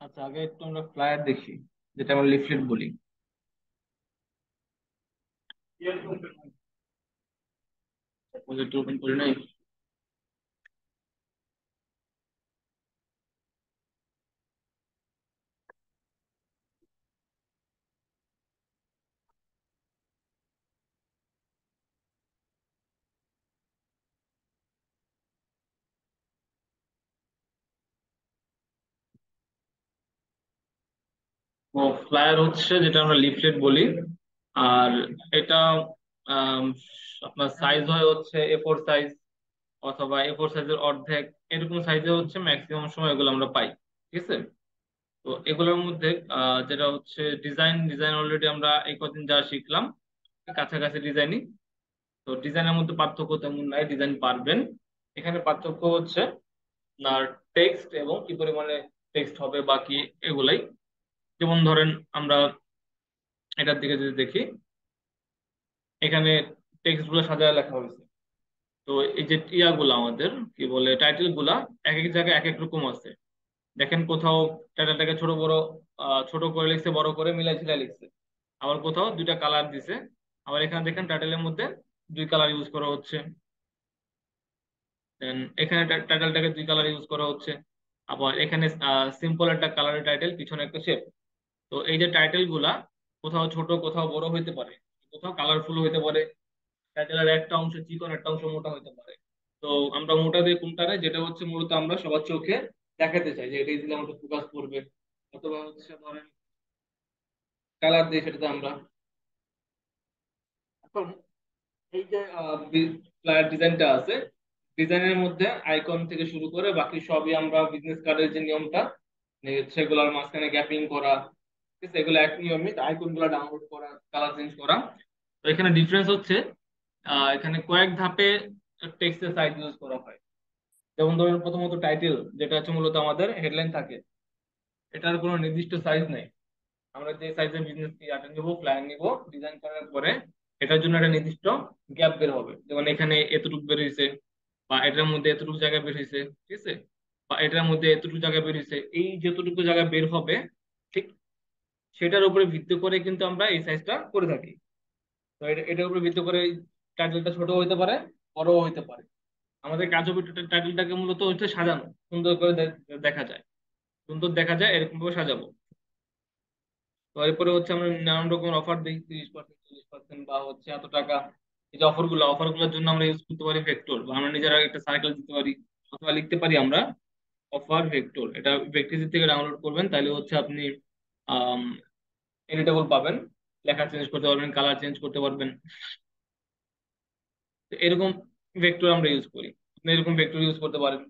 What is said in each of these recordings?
আচ্ছা আগে একটু আমরা ফ্লায়ার দেখি যেটা আমরা লিফলেট বলি। ওপেন করি নাই ও ফ্লায়ার হচ্ছে যেটা আমরা লিফলেট বলি। আর এটা আপনার সাইজ হয় হচ্ছে এ ফোর সাইজ অথবা এ ফোর সাইজের অর্ধেক, এরকম সাইজে হচ্ছে ম্যাক্সিমাম সময় এগুলো আমরা পাই, ঠিক আছে? তো এগুলোর মধ্যে যেটা হচ্ছে ডিজাইন ডিজাইন অলরেডি আমরা এই কদিন যা শিখলাম, কাছাকাছি ডিজাইনই তো ডিজাইনের মধ্যে পার্থক্য তেমন নাই ডিজাইন পারবেন। এখানে পার্থক্য হচ্ছে আপনার টেক্সট এবং কি পরিমাণে টেক্সট হবে, বাকি এগুলাই। যেমন ধরেন আমরা এটার দিকে যদি দেখি, এখানে টেক্সটগুলো সাজায় লেখা হয়েছে। তো এই যে ইয়াগুলা আমাদের, কি বলে টাইটেলগুলা এক এক জায়গায় এক এক রকম আছে। দেখেন কোথাও টাইটেলটাকে ছোট বড় ছোট করে লিখছে, বড় করে মিলাই ঝিলাই লিখছে। আবার কোথাও দুইটা কালার দিছে। আবার এখানে দেখেন টাইটেলের মধ্যে দুই কালার ইউজ করা হচ্ছে। দেন এখানে টাইটেলটাকে দুই কালার ইউজ করা হচ্ছে। আবার এখানে সিম্পল একটা কালারের টাইটেল পিছনে একটা শেপ তো এই যে টাইটেলগুলা, কোথাও ছোট, কোথাও বড় হইতে পারে, কোথাও কালারফুল হইতে পারে টাইটেলের একটা অংশ চিকন একটা অংশ মোটা হইতে পারে। তো আমরা মোটা দিয়ে কোনটারে, যেটা হচ্ছে মূলত আমরা সবার চোখে দেখাতে চাই যে এটাই দিলে আমাদের ফোকাস করবে। অথবা হচ্ছে ধরেন কালার দিয়ে সেটাতে আমরা এখন এই যে ফ্লায়ার ডিজাইনটা আছে, ডিজাইনের মধ্যে আইকন থেকে শুরু করে বাকি সবই আমরা বিজনেস কার্ডের যে নিয়মটা সেগুলোর মাঝখানে গ্যাপিং করা ঠিক আছে, এগুলো এক নিয়মিত আইকনগুলো ডাউনলোড করা কালার চেঞ্জ করা। তো এখানে ডিফারেন্স হচ্ছে এখানে কয়েক ধাপে টেক্সটের সাইজ ইউজ করা হয়। যেমন ধরুন, প্রথমত টাইটেল যেটা হচ্ছে মূলত আমাদের হেডলাইন থাকে। এটার কোনো নির্দিষ্ট সাইজ নেই। আমরা যে সাইজের বিজনেস ইয়াটা নিব প্ল্যান নিব ডিজাইন করার পরে এটার জন্য একটা নির্দিষ্ট গ্যাপ বের হবে। যেমন এখানে এতটুকু বের হয়েছে বা এটার মধ্যে এতটুকু জায়গা বের হয়েছে ঠিক আছে? বা এটার মধ্যে এতটুকু জায়গা বের হয়েছে এই যতটুকু জায়গা বের হবে সেটার উপরে ভিত্তি করে কিন্তু আমরা এই সাইজটা করে থাকি। তো এটা, এটার উপরে ভিত্তি করে টাইটেলটা ছোট হইতে পারে, বড়ও হইতে পারে। আমাদের কাজ টাইটেলটাকে মূলত হচ্ছে সাজানো, সুন্দর করে দেখা যায়। সুন্দর দেখা যায় এরকম ভাবে সাজাবো। তো এরপরে হচ্ছে আমরা নানান রকম অফার দিই, তিরিশ পার্সেন্ট চল্লিশ পার্সেন্ট বা হচ্ছে এত টাকা। এই যে অফারগুলো অফারগুলোর জন্য আমরা ইউজ করতে পারি ভেক্টর বা আমরা নিজেরা একটা সার্কেল দিতে পারি অথবা লিখতে পারি আমরা অফার ভেক্টর এটা ভেক্টর থেকে ডাউনলোড করবেন তাহলে হচ্ছে আপনি এডিটেবল পাবেন। লেখা চেঞ্জ করতে পারবেন কালার চেঞ্জ করতে পারবেন। তো এরকম ভেক্টর আমরা ইউজ করি। এরকম ভেক্টর ইউজ করতে পারেন।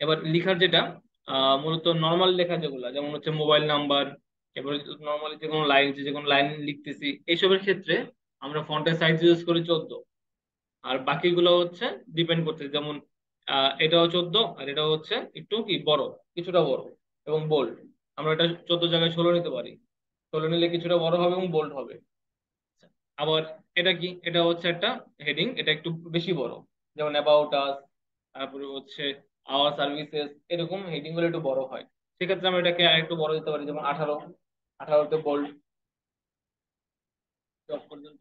এবার লিখার যেটা মূলত নর্মাল লেখা যেগুলো, যেমন হচ্ছে মোবাইল নাম্বার এবার নর্মালি যে কোনো লাইন যে কোনো লাইন লিখতেছি, এইসবের ক্ষেত্রে আমরা ফন্টের সাইজ ইউজ করি চোদ্দ। আর বাকিগুলো হচ্ছে ডিপেন্ড করতে যেমন এটাও চোদ্দ আর এটাও হচ্ছে একটু কি, বড়, কিছুটা বড়। এবং বোল্ড আমরা এটা চোদ্দ জায়গায় ষোলো নিতে পারি। ষোলো নিলে কিছুটা বড় হবে এবং বোল্ড হবে। আবার এটা কি? এটা হচ্ছে একটা হেডিং এটা একটু বেশি বড়। যেমন অ্যাবাউট আস তারপরে হচ্ছে আওয়ার সার্ভিসেস এরকম হেডিংগুলো একটু বড় হয়। সেক্ষেত্রে আমরা এটাকে আরেকটু বড় দিতে পারি, যেমন আঠারো। আঠারোতে বোল্ড পর্যন্ত।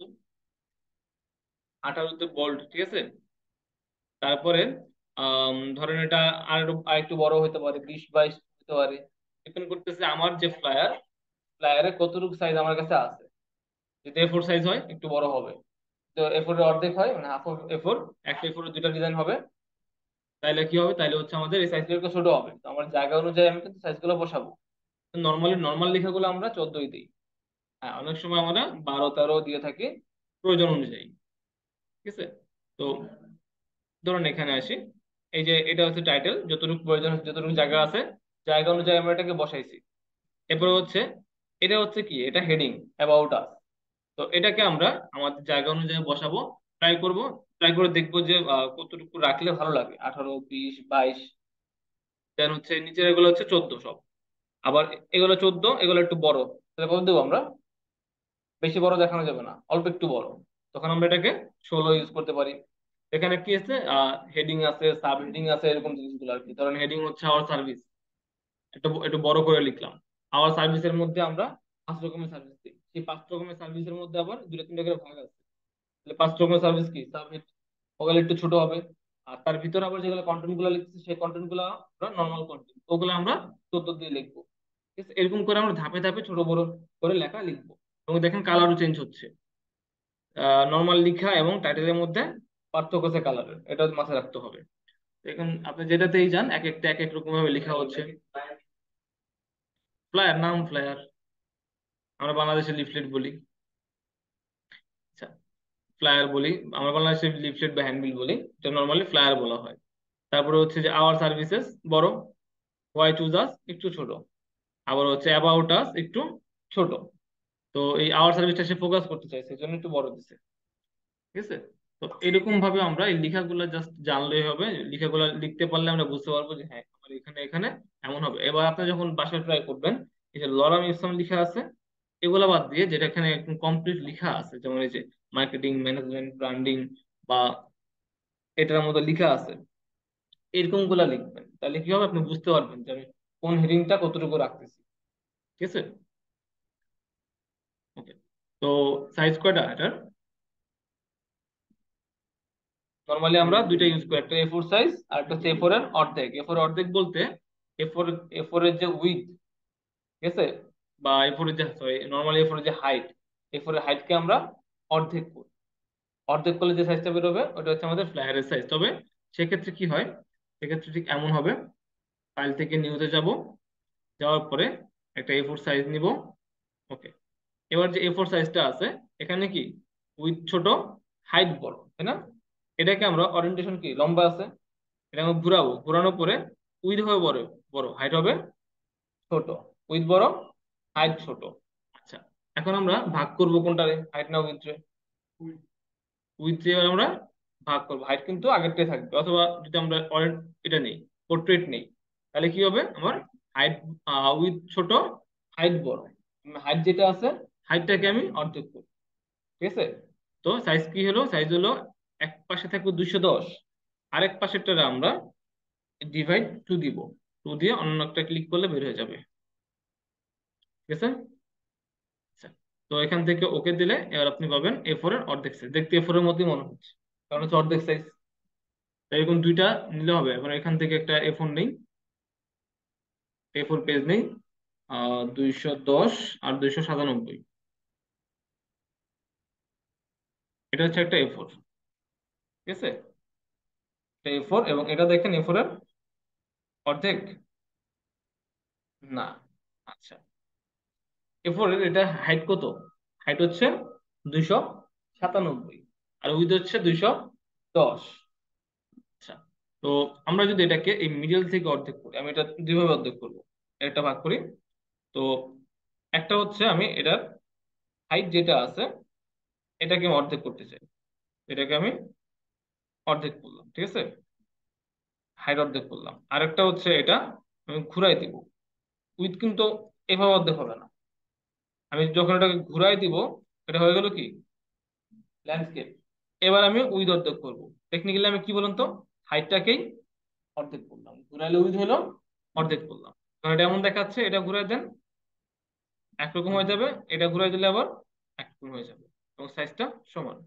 আঠারোতে বোল্ড ঠিক আছে? তারপরে ধরেন এটা আর, আরেকটু বড় হতে পারে, বিশ, বাইশ। হতে পারে। ডিপেন্ড করতেছে আমার যে ফ্লায়ার ফ্লায়ারে কতটুকু সাইজ আমার কাছে আছে? যদি এ ফোর সাইজ হয়, একটু বড় হবে। তো এ ফোর এর অর্ধেক হয় মানে হাফ এ ফোর একটা এ ফোর দুটা ডিজাইন হবে। তাইলে কি হবে? তাইলে হচ্ছে আমাদের এই সাইজগুলো একটু ছোট হবে। তো আমার জায়গা অনুযায়ী আমি কিন্তু সাইজগুলো বসাবো। নর্মালি নর্মাল লেখাগুলো আমরা চোদ্দই দিই। হ্যাঁ অনেক সময় আমরা বারো, তেরো দিয়ে থাকি প্রয়োজন অনুযায়ী। ঠিক আছে? তো ধরুন এখানে আসি। এই যে এটা হচ্ছে টাইটেল যতটুকু প্রয়োজন, যতটুকু জায়গা আছে জায়গা অনুযায়ী আমরা এটাকে বসাইছি। এরপরে হচ্ছে, এটা হচ্ছে কি? এটা হেডিং অ্যাবাউট আস তো এটাকে আমরা আমাদের জায়গা অনুযায়ী বসাবো ট্রাই করব ট্রাই করে দেখব যে কতটুকু রাখলে ভালো লাগে। আঠারো, বিশ, বাইশ দেন হচ্ছে নিচের এগুলো হচ্ছে চোদ্দ সব। আবার এগুলো চোদ্দ, এগুলো একটু বড়। তাহলে কত দেবো আমরা? বেশি বড় দেখানো যাবে না, অল্প একটু বড়। তখন আমরা এটাকে ষোলো ইউজ করতে পারি। এখানে কি আছে? হেডিং আছে সাব হেডিং আছে, এরকম জিনিসগুলো আর কি। ধরেন হেডিং হচ্ছে আওয়ার সার্ভিস একটু একটু বড় করে লিখলাম। আওয়ার সার্ভিসের মধ্যে আমরা পাঁচ রকমের সার্ভিস দিই। সেই পাঁচ রকমের সার্ভিসের মধ্যে আবার দুটো তিনটা করে ভাগ আছে। তাহলে পাঁচ রকমের সার্ভিস কি? সাবমিট ওগুলো একটু ছোট হবে। আর তার ভিতরে আবার যেগুলো কন্টেন্টগুলো লিখতেছি, সেই কন্টেন্টগুলো আমরা নর্মাল কন্টেন্ট ওগুলো আমরা চোদ্দ দিয়ে লিখব। ঠিক এরকম করে আমরা ধাপে ধাপে ছোট বড় করে লেখা লিখব। এবং দেখেন কালারও চেঞ্জ হচ্ছে। নর্মাল লিখা এবং টাইটেলের মধ্যে পার্থক্য আছে কালারের এটা মাথায় রাখতে হবে। এখন আপনি যেটাতেই যান, এক একটা, এক এক রকম ভাবে লেখা হচ্ছে। ফ্লায়ার নাম ফ্লায়ার আমরা বাংলাদেশে লিফলেট বলি। আচ্ছা ফ্লায়ার বলি। আমরা বাংলাদেশে লিফলেট বা হ্যান্ডবিল বলি, এটা নর্মালি ফ্লায়ার বলা হয়। তারপরে হচ্ছে যে আওয়ার সার্ভিসেস বড় হোয়াই চুজ আস একটু ছোট। আবার হচ্ছে অ্যাবাউট আস একটু ছোট। তো এই আওয়ার সার্ভিসটা সে ফোকাস করতে চাইছে সেজন্য একটু বড় দিছে। ঠিক আছে? তো এরকম ভাবে আমরা এই লেখাগুলো জাস্ট জানলেই হবে। লেখাগুলো লিখতে পারলে আমরা বুঝতে পারব যে হ্যাঁ এখানে এখানে এমন হবে। এবার আপনি যখন বাসায় ট্রাই করবেন, এই যে লরাম ইসলাম লিখা আছে, এগুলা বাদ দিয়ে যেটা এখানে কমপ্লিট লিখা আছে, যেমন এই যে মার্কেটিং ম্যানেজমেন্ট ব্র্যান্ডিং বা এটার মধ্যে লিখা আছে এরকমগুলা লিখবেন। তাহলে কি হবে? আপনি বুঝতে পারবেন যে আমি কোন হেডিংটা কতটুকু রাখতেছি। ঠিক আছে? তো সাইজ কয়টা এটার? নর্মালি আমরা দুইটা ইউজ করি, একটা এ ফোর সাইজ আর একটা হচ্ছে এ ফোর এর অর্ধেক। এ ফোর অর্ধেক বলতে এ ফোর এ ফোর এর যে উইথ ঠিক আছে? বা এ ফোর এর যে সরি নর্মালি এ ফোর এর যে হাইট এ ফোর এর হাইটকে আমরা অর্ধেক করি। অর্ধেক করলে যে সাইজটা বেরোবে, ওটা হচ্ছে আমাদের ফ্লায়ারের সাইজ তবে সেক্ষেত্রে কি হয়? সেক্ষেত্রে ঠিক এমন হবে ফাইল থেকে নিউজে যাব, যাওয়ার পরে একটা এ ফোর সাইজ নিব ওকে এবার যে এ ফোর সাইজটা আছে, এখানে কি? উইথ ছোট হাইট বড়, তাই না? এটাকে আমরা ওরিয়েন্টেশন কি? লম্বা আছে। এটা আমরা ঘুরাবো। ঘুরানোর পরে উইথ হবে বড় বড়। হাইট হবে ছোট। উইথ বড় হাইট ছোট। আচ্ছা এখন আমরা ভাগ করব কোনটারে? হাইট না উইথ উইথ দিয়ে আমরা ভাগ করব। হাইট কিন্তু আগেরটাই থাকবে। অথবা যদি আমরা এটা নেই পোর্ট্রেট নেই, তাহলে কি হবে? আমার হাইট উইথ ছোট হাইট বড়। হাইট যেটা আছে হাইটটাকে আমি অর্ধেক করি। ঠিক আছে? তো সাইজ কি হলো? সাইজ হলো এক পাশে থাকবে দুইশো দশ আরেক পাশেরটা আমরা ডিভাইড টু দিব। টু দিয়ে অন্য একটা ক্লিক করলে বের হয়ে যাবে। ঠিক আছে? আচ্ছা, তো এখান থেকে ওকে দিলে এবার আপনি পাবেন এ ফোর এর অর্ধেক সাইজ দেখতে এ ফোর এর মধ্যেই মনে হচ্ছে কারণ হচ্ছে অর্ধেক সাইজ এরকম দুইটা নিলে হবে। এখন এখান থেকে একটা এ ফোর নেই। এ ফোর পেজ নেই। দুইশো দশ আর দুইশো সাতানব্বই। এটা হচ্ছে একটা এ ফোর ঠিক আছে? এ ফোর এবং এটা দেখেন এ এর অর্ধেক? না। আচ্ছা। এ এর এটা হাইট কত? হাইট হচ্ছে দুইশো সাতানব্বই আর উইথ হচ্ছে দুইশো দশ। আচ্ছা। তো আমরা যদি এটাকে এই মিডল থেকে অর্ধেক করি, আমি এটা দুইভাবে অর্ধেক করব। একটা ভাগ করি। তো একটা হচ্ছে আমি এটার হাইট যেটা আছে, এটাকে আমি অর্ধেক করতে চাই। এটাকে আমি অর্ধেক করলাম, ঠিক আছে? হাইট অর্ধেক করলাম। আরেকটা হচ্ছে এটা, আমি ঘুরাই দিব। উইথ কিন্তু এভাবে অর্ধেক হবে না। আমি যখন এটাকে ঘুরাই দিব, এটা হয়ে গেল কি? ল্যান্ডস্কেপ এবার আমি উইথ অর্ধেক করব। টেকনিক্যালি আমি কি বলুন তো? হাইটটাকেই অর্ধেক করলাম। ঘুরাইলে উইথ হলো অর্ধেক করলাম। কারণ এটা এমন দেখাচ্ছে, এটা ঘুরাই দেন, একরকম হয়ে যাবে, এটা ঘুরাই দিলে আবার একরকম হয়ে যাবে। এবং সাইজটা সমান।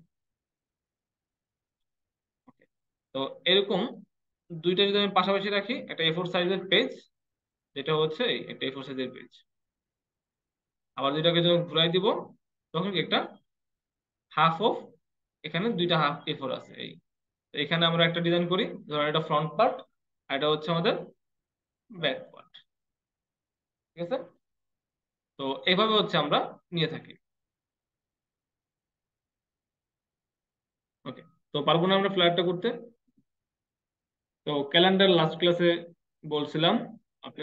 তো এরকম দুইটা যদি আমি পাশাপাশি রাখি, একটা এ ফোর সাইজের পেজ যেটা হচ্ছে একটা এ ফোর সাইজের পেজ আবার দুইটাকে যখন ঘুরাই দিব, তখন একটা হাফ অফ এখানে দুইটা হাফ এ ফোর আছে, এই। এখানে আমরা একটা ডিজাইন করি ধরুন এটা ফ্রন্ট পার্ট আর এটা হচ্ছে আমাদের ব্যাক পার্ট ঠিক আছে? তো এইভাবে হচ্ছে আমরা নিয়ে থাকি। ওকে তো পারব না আমরা ফ্ল্যাটটা করতে। তো ক্যালেন্ডার লাস্ট ক্লাসে বলছিলাম আপনি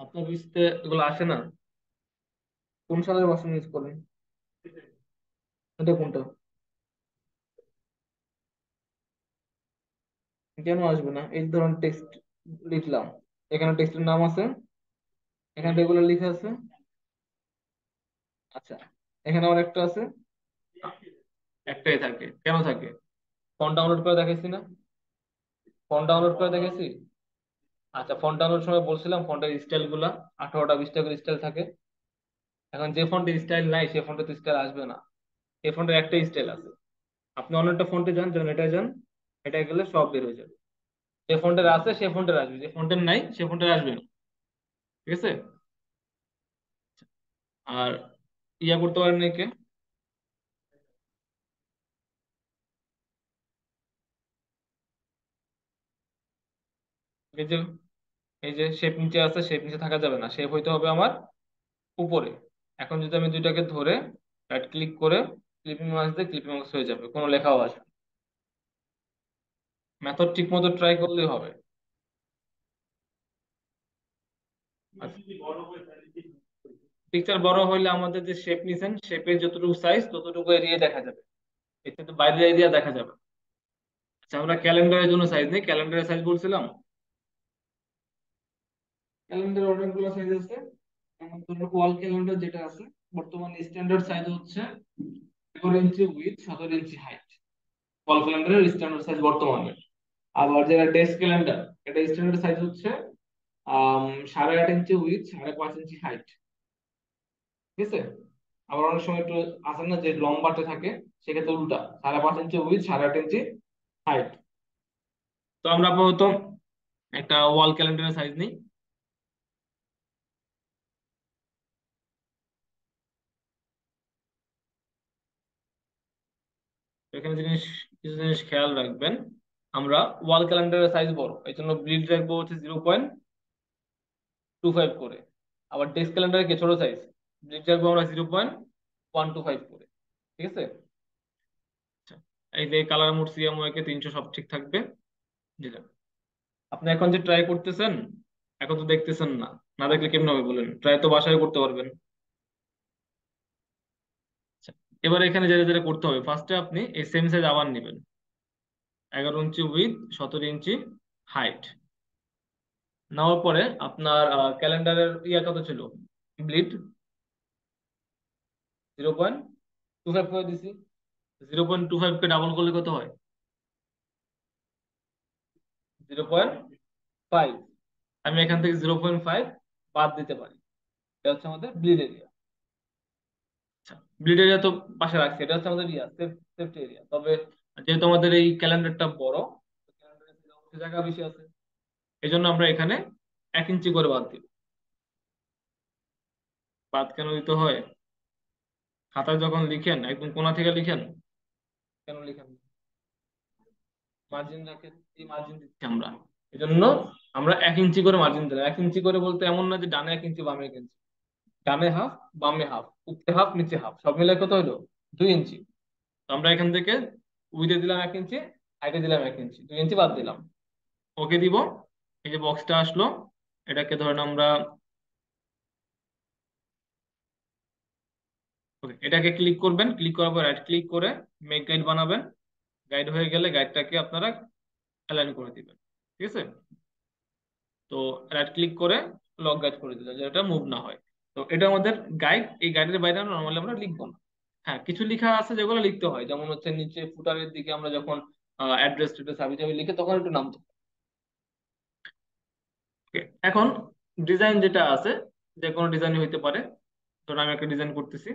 আপনার লিস্টে এগুলো আসে না? কোন সালের ভার্সন ইউজ করেন? এটা কোনটা? কেন আসবে না? এই ধরনের টেক্সট লিখলাম। এখানে টেক্সটের নাম আছে, এখানে রেগুলার লেখা আছে। আচ্ছা। এখানে অনেকটা আছে? একটাই থাকে। কেন থাকে? ফোন ডাউনলোড করে দেখাইছি না। ফোন ডাউনলোড করে দেখেছি আচ্ছা ফোন ডাউনলোড সময় বলছিলাম ফোনটার স্টাইলগুলা। আঠারোটা বিশটা করে স্টাইল থাকে। এখন যে ফোনটার স্টাইল নাই সে ফোনটা তো স্টাইল আসবে না। এই ফোনটার একটাই স্টাইল আছে। আপনি অন্য একটা ফোনটে যান যখন এটা যান এটা গেলে সব বের হয়ে যাবে। যে ফোনটার আছে সে ফোনটার আসবে। যে ফোনটার নাই সে ফোনটার আসবে না। ঠিক আছে? আর ইয়া করতে পারেন নাকি এই যে এই যে শেপ নিচে আছে শেপ নিচে থাকা যাবে না। শেপ হইতে হবে আমার উপরে। এখন যদি আমি দুইটাকে ধরে রাইট ক্লিক করে ক্লিপিং মার্কস দিয়ে ক্লিপিং মার্কস হয়ে যাবে, কোনো লেখাও আসবে মেথড ঠিক মতো ট্রাই করলেই হবে। পিকচার বড় হইলে আমাদের যে শেপ নিছেন শেপের যতটুকু সাইজ ততটুকু এরিয়া দেখা যাবে। এর থেকে বাইরের এরিয়া দেখা যাবে। আচ্ছা আমরা ক্যালেন্ডারের জন্য সাইজ নেই। ক্যালেন্ডারের সাইজ বলছিলাম। ক্যালেন্ডার অনেকগুলো সাইজ আছে। ধরুন ওয়াল ক্যালেন্ডার যেটা আছে, বর্তমানে স্ট্যান্ডার্ড সাইজ হচ্ছে এগারো ইঞ্চি উইথ সতেরো ইঞ্চি হাইট ওয়াল ক্যালেন্ডারের স্ট্যান্ডার্ড সাইজ বর্তমানে। আবার যেটা ডেস্ক ক্যালেন্ডার এটা স্ট্যান্ডার্ড সাইজ হচ্ছে সাড়ে আট ইঞ্চি উইথ সাড়ে পাঁচ ইঞ্চি হাইট ঠিক আছে? আবার অনেক সময় একটু আছে না যে লম্বাতে থাকে, সেক্ষেত্রে উল্টা। সাড়ে পাঁচ ইঞ্চি উইথ সাড়ে আট ইঞ্চি হাইট তো আমরা আপাতত একটা ওয়াল ক্যালেন্ডারের সাইজ নিই। এখানে জিনিস, কিছু জিনিস খেয়াল রাখবেন। আমরা ওয়াল ক্যালেন্ডারের সাইজ বড়, এই জন্য ব্লিড রাখব হচ্ছে জিরো পয়েন্ট টু ফাইভ করে। আবার ডেস্ক ক্যালেন্ডারে কি ছোট সাইজ ব্লিড রাখব আমরা zero point one two five করে ঠিক আছে? আচ্ছা এই যে কালার মোড সিএমওয়াই কে তিনশো সব ঠিক থাকবে? দিলাম। আপনি এখন যে ট্রাই করতেছেন এখন তো দেখতেছেন না। না দেখলে কেমন হবে বলেন? ট্রাই তো বাসায় করতে পারবেন। আচ্ছা, এবার এখানে যেটা যেটা করতে হবে ফার্স্টে আপনি এই সেম সাইজ আবার নেবেন। এগারো ইঞ্চি উইথ সতেরো ইঞ্চি হাইট নেওয়ার পরে আপনার ক্যালেন্ডারের ইয়া কত ছিল? Bleed zero point two five করে ডাবল করলে কত হয়? জিরো আমি এখান থেকে জিরো বাদ দিতে পারি। এটা হচ্ছে আমাদের ব্লিড এরিয়া ব্লিড এরিয়া তো পাশে রাখছি। এটা হচ্ছে আমাদের ইয়া সেফটি এরিয়া তবে যেহেতু আমাদের এই ক্যালেন্ডারটা বড় জায়গা বেশি আছে এই জন্য আমরা এখানে এক ইঞ্চি করে বাদ দিব। বাদ কেন দিতে হয়? খাতায় যখন লিখেন, একদম কোনা থেকে লিখেন? কেন লিখেন মার্জিন রাখেন এই মার্জিন দিচ্ছি আমরা। এই জন্য আমরা এক ইঞ্চি করে মার্জিন দিলাম। এক ইঞ্চি করে বলতে এমন না যে ডানে এক ইঞ্চি, বামে এক ইঞ্চি। ডানে হাফ বামে হাফ উপরে হাফ নিচে হাফ সব মিলে কত হলো? দুই ইঞ্চি। আমরা এখান থেকে উইডে দিলাম এক ইঞ্চি হাইটে দিলাম এক ইঞ্চি। দুই ইঞ্চি বাদ দিলাম। ওকে দিব। এই যে বক্সটা আসলো, এটাকে ধরেন আমরা ওকে এটাকে ক্লিক করবেন ক্লিক করার পর রাইট ক্লিক করে মেক গাইড বানাবেন। গাইড হয়ে গেলে গাইডটাকে আপনারা অ্যালাইন করে দিবেন, ঠিক আছে? তো রাইট ক্লিক করে লক গাইড করে দিলেন যেটা মুভ না হয়। তো এটা আমাদের গাইড এই গাইডের বাইরে আমরা নর্মালি আমরা লিখব না। হ্যাঁ কিছু লেখা আছে যেগুলো লিখতে হয়, যেমন হচ্ছে নিচে ফুটারের দিকে আমরা যখন অ্যাড্রেস ট্যাড্রেস হাবি জাবি লিখে তখন একটু নামতে। এখন ডিজাইন যেটা আছে, যে কোনো ডিজাইন হইতে পারে। ধরুন আমি একটা ডিজাইন করতেছি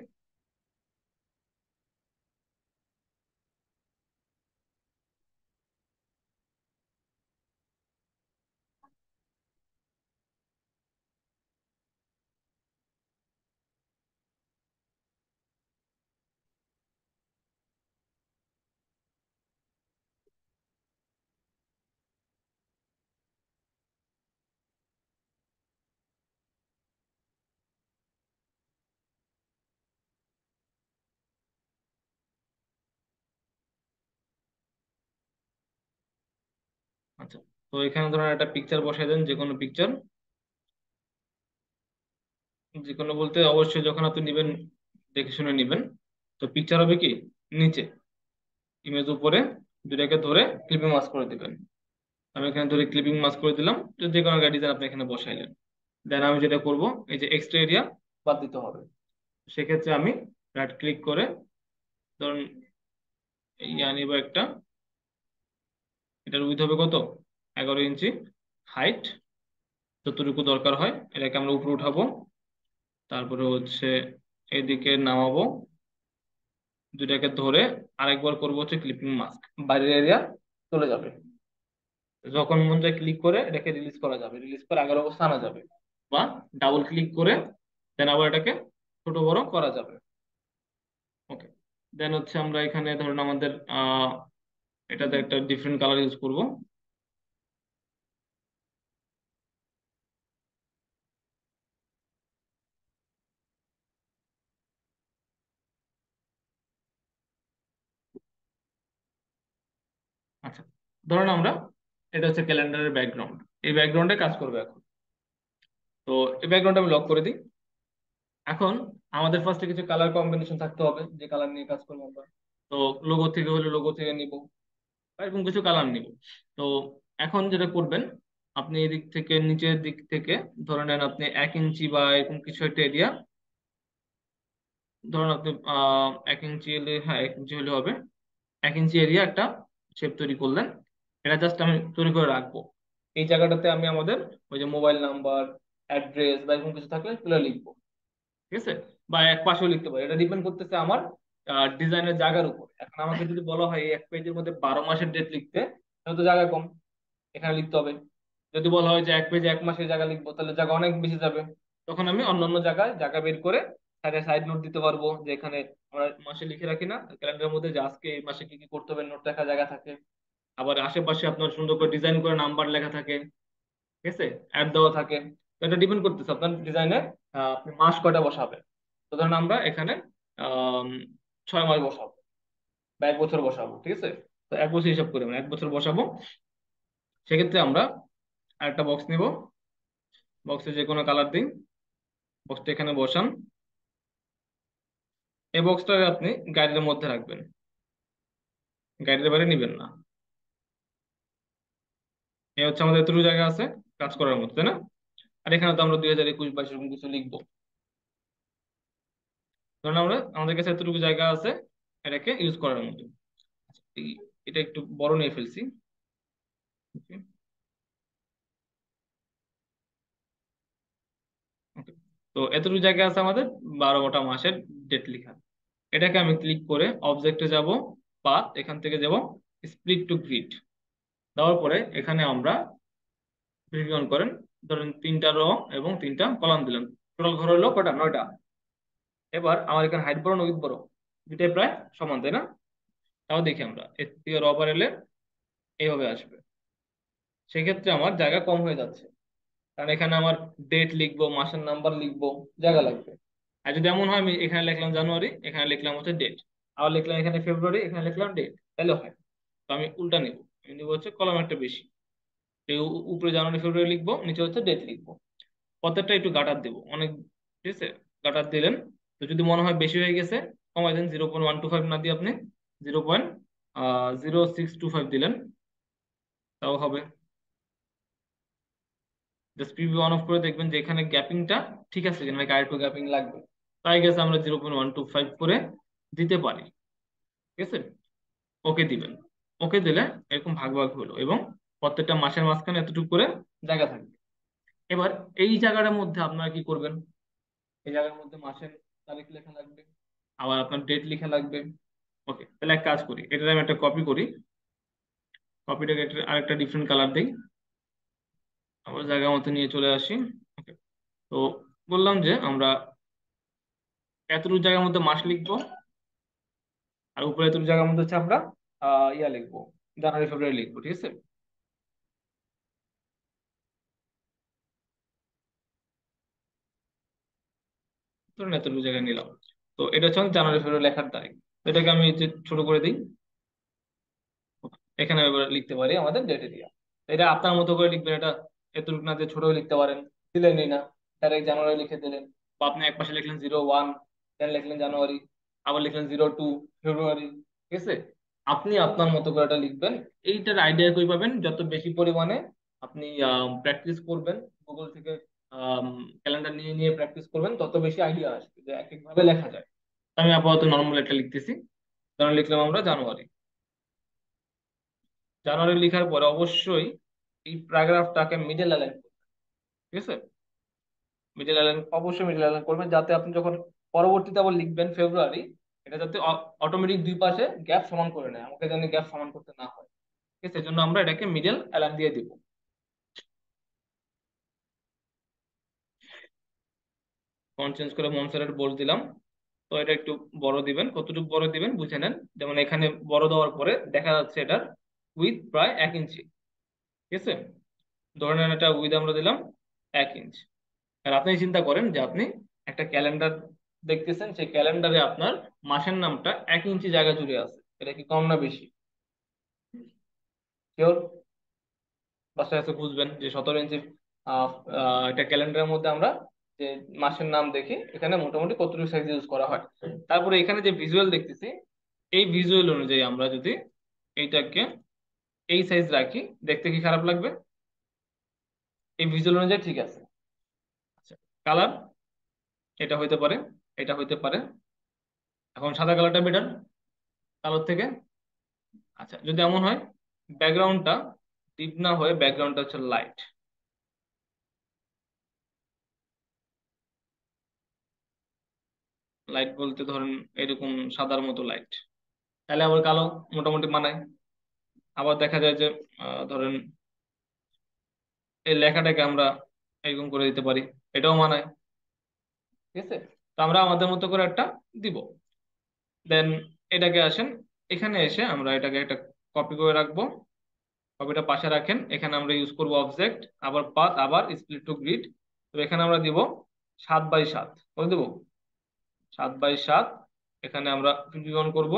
আচ্ছা তো এখানে ধরুন একটা পিকচার বসাই দেন যে কোনো পিকচার যে কোনো বলতে অবশ্যই যখন আপনি নেবেন, দেখে শুনে নেবেন। তো পিকচার হবে কি? নিচে। ইমেজ উপরে দুটাকে ধরে ক্লিপিং মাস্ক করে দিবেন। আমি এখানে ধরে ক্লিপিং মাস্ক করে দিলাম। তো যে কোনো ডিজাইন আপনি এখানে বসাইলেন দেন আমি যেটা করব, এই যে এক্সট্রা এরিয়া বাদ দিতে হবে। সেক্ষেত্রে আমি রাইট ক্লিক করে ধরুন ইয়া নিব একটা। এটার উইথ হবে কত? এগারো ইঞ্চি হাইট যতটুকু দরকার হয়, এটাকে আমরা উপরে উঠাবো। তারপরে হচ্ছে এদিকে নামাবো। দুটাকে ধরে আরেকবার করব হচ্ছে ক্লিপিং মাস্ক বাইরের এরিয়া চলে যাবে। যখন মন যায় ক্লিক করে এটাকে রিলিজ করা যাবে। রিলিজ করে আগের অবস্থা আনা যাবে। বা ডাবল ক্লিক করে দেন আবার এটাকে ছোট বড় করা যাবে। ওকে দেন হচ্ছে আমরা এখানে ধরুন আমাদের এটাতে একটা ডিফারেন্ট কালার ইউজ করব আচ্ছা ধরুন আমরা, এটা হচ্ছে ক্যালেন্ডারের ব্যাকগ্রাউন্ড এই ব্যাকগ্রাউন্ডে কাজ করবে এখন। তো এই ব্যাকগ্রাউন্ড আমি লক করে দিই। এখন আমাদের ফার্স্টে কিছু কালার কম্বিনেশন থাকতে হবে, যে কালার নিয়ে কাজ করব আমরা। তো লোগো থেকে হলে লোগো থেকে নিব এরকম কিছু কালার নিব। তো এখন যেটা করবেন, আপনি এদিক থেকে, নিচের দিক থেকে, ধরে নেন আপনি এক ইঞ্চি বা এরকম কিছু একটা এরিয়া ধরুন আপনি এক ইঞ্চি হলে হ্যাঁ এক ইঞ্চি হলে হবে। এক ইঞ্চি এরিয়া একটা শেপ তৈরি করলেন। এটা জাস্ট আমি তৈরি করে রাখব। এই জায়গাটাতে আমি আমাদের ওই যে মোবাইল নাম্বার অ্যাড্রেস বা এরকম কিছু থাকলে সেগুলো লিখব। ঠিক আছে? বা এক পাশেও লিখতে পারি। এটা ডিপেন্ড করতেছে আমার ডিজাইনের জায়গার উপর। এখন আমাকে যদি বলা হয় এক পেজের মধ্যে বারো মাসের ডেট লিখতে, তাহলে তো জায়গা কম। এখানে লিখতে হবে। যদি বলা হয় যে এক পেজে এক মাসের জায়গা লিখব, তাহলে জায়গা অনেক বেশি যাবে। তখন আমি অন্যান্য জায়গায় জায়গা বের করে সাইডে সাইড নোট দিতে পারব, যে এখানে আমরা মাসে লিখে রাখি না। ক্যালেন্ডারের মধ্যে যে আজকে এই মাসে কি কি করতে হবে নোট লেখা জায়গা থাকে। আবার আশেপাশে আপনার সুন্দর করে ডিজাইন করে নাম্বার লেখা থাকে, ঠিক আছে? অ্যাড দেওয়া থাকে। এটা ডিপেন্ড করতেছে, আপনার ডিজাইনে আপনি মাস কয়টা বসাবেন? তো ধরুন আমরা এখানে ছয় মাস বসাবো বা এক বছর বসাবো, ঠিক আছে? তো এক বছর হিসাব করে এক বছর বসাবো। সেক্ষেত্রে আমরা আরেকটা বক্স নিব। বক্সে যে কোনো কালার দিন। বক্সটা এখানে বসান। এই বক্সটা আপনি গাইডের মধ্যে রাখবেন। গাইডের বাইরে নিবেন না। এই হচ্ছে আমাদের এতটুকু জায়গা আছে, কাজ করার মতো, তাই না? আর এখানে তো আমরা দুই হাজার একুশ বাইশ এরকম কিছু লিখব। ধরুন আমরা, আমাদের কাছে এতটুকু জায়গা আছে এটাকে ইউজ করার মতো। এটা একটু বড় নিয়ে ফেলছি। তো এতটুকু জায়গা আছে আমাদের বারোটা মাসের ডেট লেখা। এটাকে আমি ক্লিক করে অবজেক্টে যাব পাথ এখান থেকে যাব স্প্লিট টু গ্রিড দেওয়ার পরে এখানে আমরা অন করেন, ধরেন তিনটা রো এবং তিনটা কলাম দিলাম টোটাল ঘর হলো কটা নয়টা। এবার আমার এখানে হাইট বড় নগিত বড় দুটাই প্রায় সমান, তাই না? তাও দেখি আমরা, এর থেকে রবার এলে এইভাবে আসবে। সেক্ষেত্রে আমার জায়গা কম হয়ে যাচ্ছে। কারণ এখানে আমার ডেট লিখব, মাসের নাম্বার লিখব, জায়গা লাগবে। আর যদি এমন হয়, আমি এখানে লিখলাম জানুয়ারি, এখানে লিখলাম হচ্ছে ডেট আবার লিখলাম এখানে ফেব্রুয়ারি এখানে লিখলাম ডেট তাহলে হয়। তো আমি উল্টা নিব। নিব হচ্ছে কলম একটা বেশি। উপরে জানুয়ারি, ফেব্রুয়ারি লিখব, নিচে হচ্ছে ডেট লিখব। প্রত্যেকটা একটু গাটার দেবো। অনেক, ঠিক আছে? গাটার দিলেন। তো যদি মনে হয় বেশি হয়ে গেছে, কমাই দেন zero point one two five না দিয়ে আপনি zero point zero six two five দিলেন। তাও হবে। জাস্ট প্রিভিউ অন অফ করে দেখবেন যে এখানে গ্যাপিংটা ঠিক আছে কিনা নাকি আরেকটু গ্যাপিং লাগবে। তাই গেছে আমরা zero point one two five করে দিতে পারি। ঠিক আছে? ওকে দিবেন। ওকে দিলে এরকম ভাগ ভাগ হলো এবং প্রত্যেকটা মাসের মাঝখানে এতটুকু করে জায়গা থাকবে। এবার এই জায়গাটার মধ্যে আপনারা কি করবেন? এই জায়গার মধ্যে মাসের তারিখ লেখা লাগবে, আবার আপনার ডেট লেখা লাগবে। ওকে, তাহলে এক কাজ করি এটা আমি একটা কপি করি। কপিটাকে আরেকটা ডিফারেন্ট কালার দিই। আবার জায়গা মতো নিয়ে চলে আসি। ওকে, তো বললাম যে আমরা এতটুকু জায়গার মধ্যে মাস লিখব, আর উপরে এতটুকু জায়গার মধ্যে হচ্ছে আমরা ইয়া লিখব, জানুয়ারি, ফেব্রুয়ারি লিখব, ঠিক আছে? নিলাম। তো এটা হচ্ছে জানুয়ারি, ফেব্রুয়ারি লেখার তারিখ। এটাকে আমি ছোট করে দিই। এখানে এবার লিখতে পারি আমাদের ডেট এরিয়া এটা আপনার মতো করে লিখবেন, এটা এতটুকু না দিয়ে ছোট লিখতে পারেন। দিলেনই না ডাইরেক্ট জানুয়ারি লিখে দিলেন। বা আপনি এক পাশে লিখলেন জিরো ওয়ান দেন লিখলেন জানুয়ারি, আবার লিখলেন জিরো টু ফেব্রুয়ারি, ঠিক আছে? আপনি আপনার মতো করে এটা লিখবেন। এইটার আইডিয়া কই পাবেন? যত বেশি পরিমাণে আপনি প্র্যাকটিস করবেন গুগল থেকে ক্যালেন্ডার নিয়ে নিয়ে প্র্যাকটিস করবেন, তত বেশি আইডিয়া আসবে যে এক একভাবে লেখা যায়। আমি আপাতত নর্মাল একটা লিখতেছি। ধরুন লিখলাম আমরা জানুয়ারি। জানুয়ারি লেখার পরে অবশ্যই এই প্যারাগ্রাফটাকে মিডল অ্যালাইন করবেন। ঠিক আছে? মিডল অ্যালাইন অবশ্যই মিডল অ্যালাইন করবেন, যাতে আপনি যখন পরবর্তীতে আবার লিখবেন ফেব্রুয়ারি এটা যাতে অটোমেটিক দুই পাশে গ্যাপ সমান করে নেয়। আমাকে যেন গ্যাপ সমান করতে না হয়। ঠিক আছে? সেজন্য আমরা এটাকে মিডল অ্যালাইন দিয়ে দিব। ফন্ট চেঞ্জ করে মনসারেট বোল্ড দিলাম। তো এটা একটু বড় দিবেন। কতটুকু বড় দিবেন বুঝে নেন। যেমন এখানে বড় দেওয়ার পরে দেখা যাচ্ছে এটার উইথ প্রায় এক ইঞ্চি ঠিক আছে? ধরে নেন এটা উইথ আমরা দিলাম এক ইঞ্চ আর আপনি চিন্তা করেন যে আপনি একটা ক্যালেন্ডার দেখতেছেন সেই ক্যালেন্ডারে আপনার মাসের নামটা এক ইঞ্চি জায়গা জুড়ে আছে। এটা কি কম না বেশি? বাসায় আছে বুঝবেন যে সতেরো ইঞ্চি একটা ক্যালেন্ডারের মধ্যে আমরা যে মাসের নাম দেখি, এখানে মোটামুটি কতটুকু সাইজ ইউজ করা হয়। তারপরে এখানে যে ভিজুয়াল দেখতেছি, এই ভিজুয়াল অনুযায়ী আমরা যদি এইটাকে এই সাইজ রাখি, দেখতে কি খারাপ লাগবে? এই ভিজুয়াল অনুযায়ী ঠিক আছে। আচ্ছা কালার এটা হইতে পারে এটা হইতে পারে। এখন সাদা কালারটা বেটার, কালোর থেকে। আচ্ছা যদি এমন হয়, ব্যাকগ্রাউন্ডটা ডিপ না হয়ে ব্যাকগ্রাউন্ডটা হচ্ছে লাইট। লাইট বলতে ধরেন এরকম সাদার মতো লাইট। তাহলে আবার কালো মোটামুটি মানায়। আবার দেখা যায় যে ধরেন এই লেখাটাকে আমরা এরকম করে দিতে পারি। এটাও মানায়। ঠিক আছে? তো আমরা আমাদের মতো করে একটা দিব। দেন এটাকে আসেন, এখানে এসে আমরা এটাকে একটা কপি করে রাখব। কপিটা পাশে রাখেন, এখানে আমরা ইউজ করব অবজেক্ট আবার পাথ আবার স্প্লিট টু গ্রিড তো এখানে আমরা দিব সাত বাই সাত বলে দেবো? সাত বাই সাত, এখানে আমরা ফিফটি ওয়ান করব।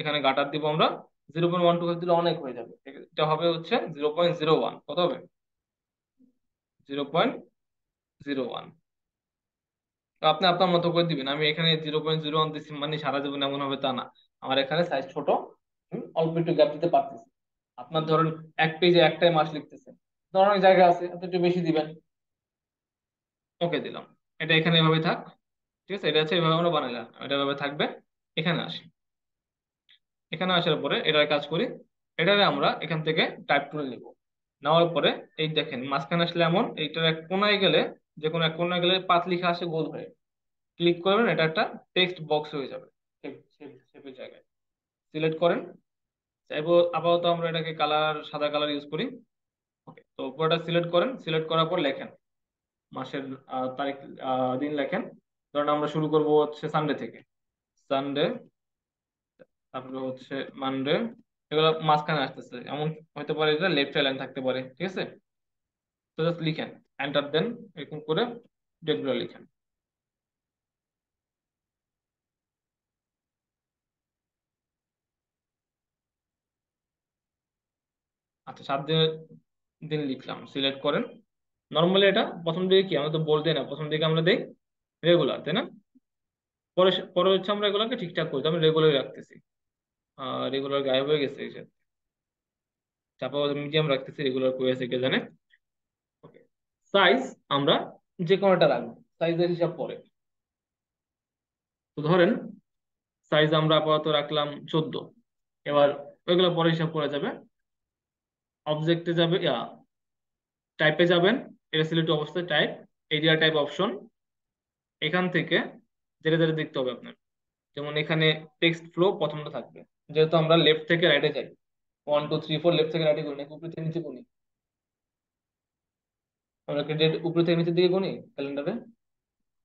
এখানে গাটার দিব আমরা zero point one two five দিলে অনেক হয়ে যাবে। এটা হবে হচ্ছে জিরো পয়েন্ট জিরো ওয়ান কত হবে? জিরো পয়েন্ট জিরো ওয়ান আপনি আপনার মতো করে দিবেন। আমি এখানে জিরো পয়েন্ট জিরো ওয়ান দিচ্ছি মানে সারা জীবন এমন হবে তা না। আমার এখানে সাইজ ছোট অল্প একটু গ্যাপ দিতে পারতেছি। আপনার ধরুন এক পেজে একটাই মাস লিখতেছেন। ধরুন জায়গা আছে, আপনি একটু বেশি দিবেন। ওকে, দিলাম। এটা এখানে এভাবে থাক, ঠিক আছে? এটা হচ্ছে এভাবে আমরা বানাইলাম। এটা এভাবে থাকবে। এখানে আসি। এখানে আসার পরে এটার কাজ করি। এটারে আমরা এখান থেকে টাইপ করে নিব। নেওয়ার পরে এই দেখেন, মাঝখানে আসলে এমন, এইটার এক কোনায় গেলে যে কোনো এক কোনায় গেলে পাত লিখা আসে গোল হয়ে। ক্লিক করবেন, এটা একটা টেক্সট বক্স হয়ে যাবে। শেপের জায়গায়। সিলেক্ট করেন। চাইব আপাতত আমরা এটাকে কালার সাদা কালার ইউজ করি। ওকে তো পুরোটা সিলেক্ট করেন। সিলেক্ট করার পর লেখেন। মাসের তারিখ দিন লেখেন। ধরেন আমরা শুরু করব হচ্ছে সানডে থেকে। সানডে তারপরে হচ্ছে মানডে এগুলো মাঝখানে আসতেছে। এমন হতে পারে এটা লেফট লাইন থাকতে পারে। ঠিক আছে? তো জাস্ট লিখেন। এন্টার দেন এরকম করে ডেটগুলো লিখেন। আচ্ছা সাত দিনের দিন লিখলাম সিলেক্ট করেন। নর্মালি এটা প্রথম দিকে কি, আমরা তো বলতে না, প্রথম দিকে আমরা দেই রেগুলার তাই না? পরে পরে হচ্ছে আমরা এগুলোকে ঠিকঠাক করি আমি রেগুলার রাখতেছি। রেগুলার গায়েব হয়ে গেছে চাপা মিডিয়াম রাখতেছি রেগুলার করে আছে কে জানে? সাইজ আমরা যে কোনোটা রাখব সাইজের হিসাব পরে। তো ধরেন সাইজ আমরা আপাতত রাখলাম চোদ্দ। এবার ওইগুলো পরে হিসাব করা যাবে। অবজেক্টে যাবে টাইপে যাবেন, এটা সিলেক্ট অবস্থায় টাইপ এরিয়া টাইপ অপশন এখান থেকে যেটা যেটা দেখতে হবে আপনার। যেমন এখানে টেক্সট ফ্লো প্রথমটা থাকবে। যেহেতু আমরা লেফট থেকে রাইটে যাই। One two three four left থেকে রাইটে গুনি উপরে নিচে গুনি আমরা কি ডেট উপরে থেকে নিচের দিকে গুনি? ক্যালেন্ডারে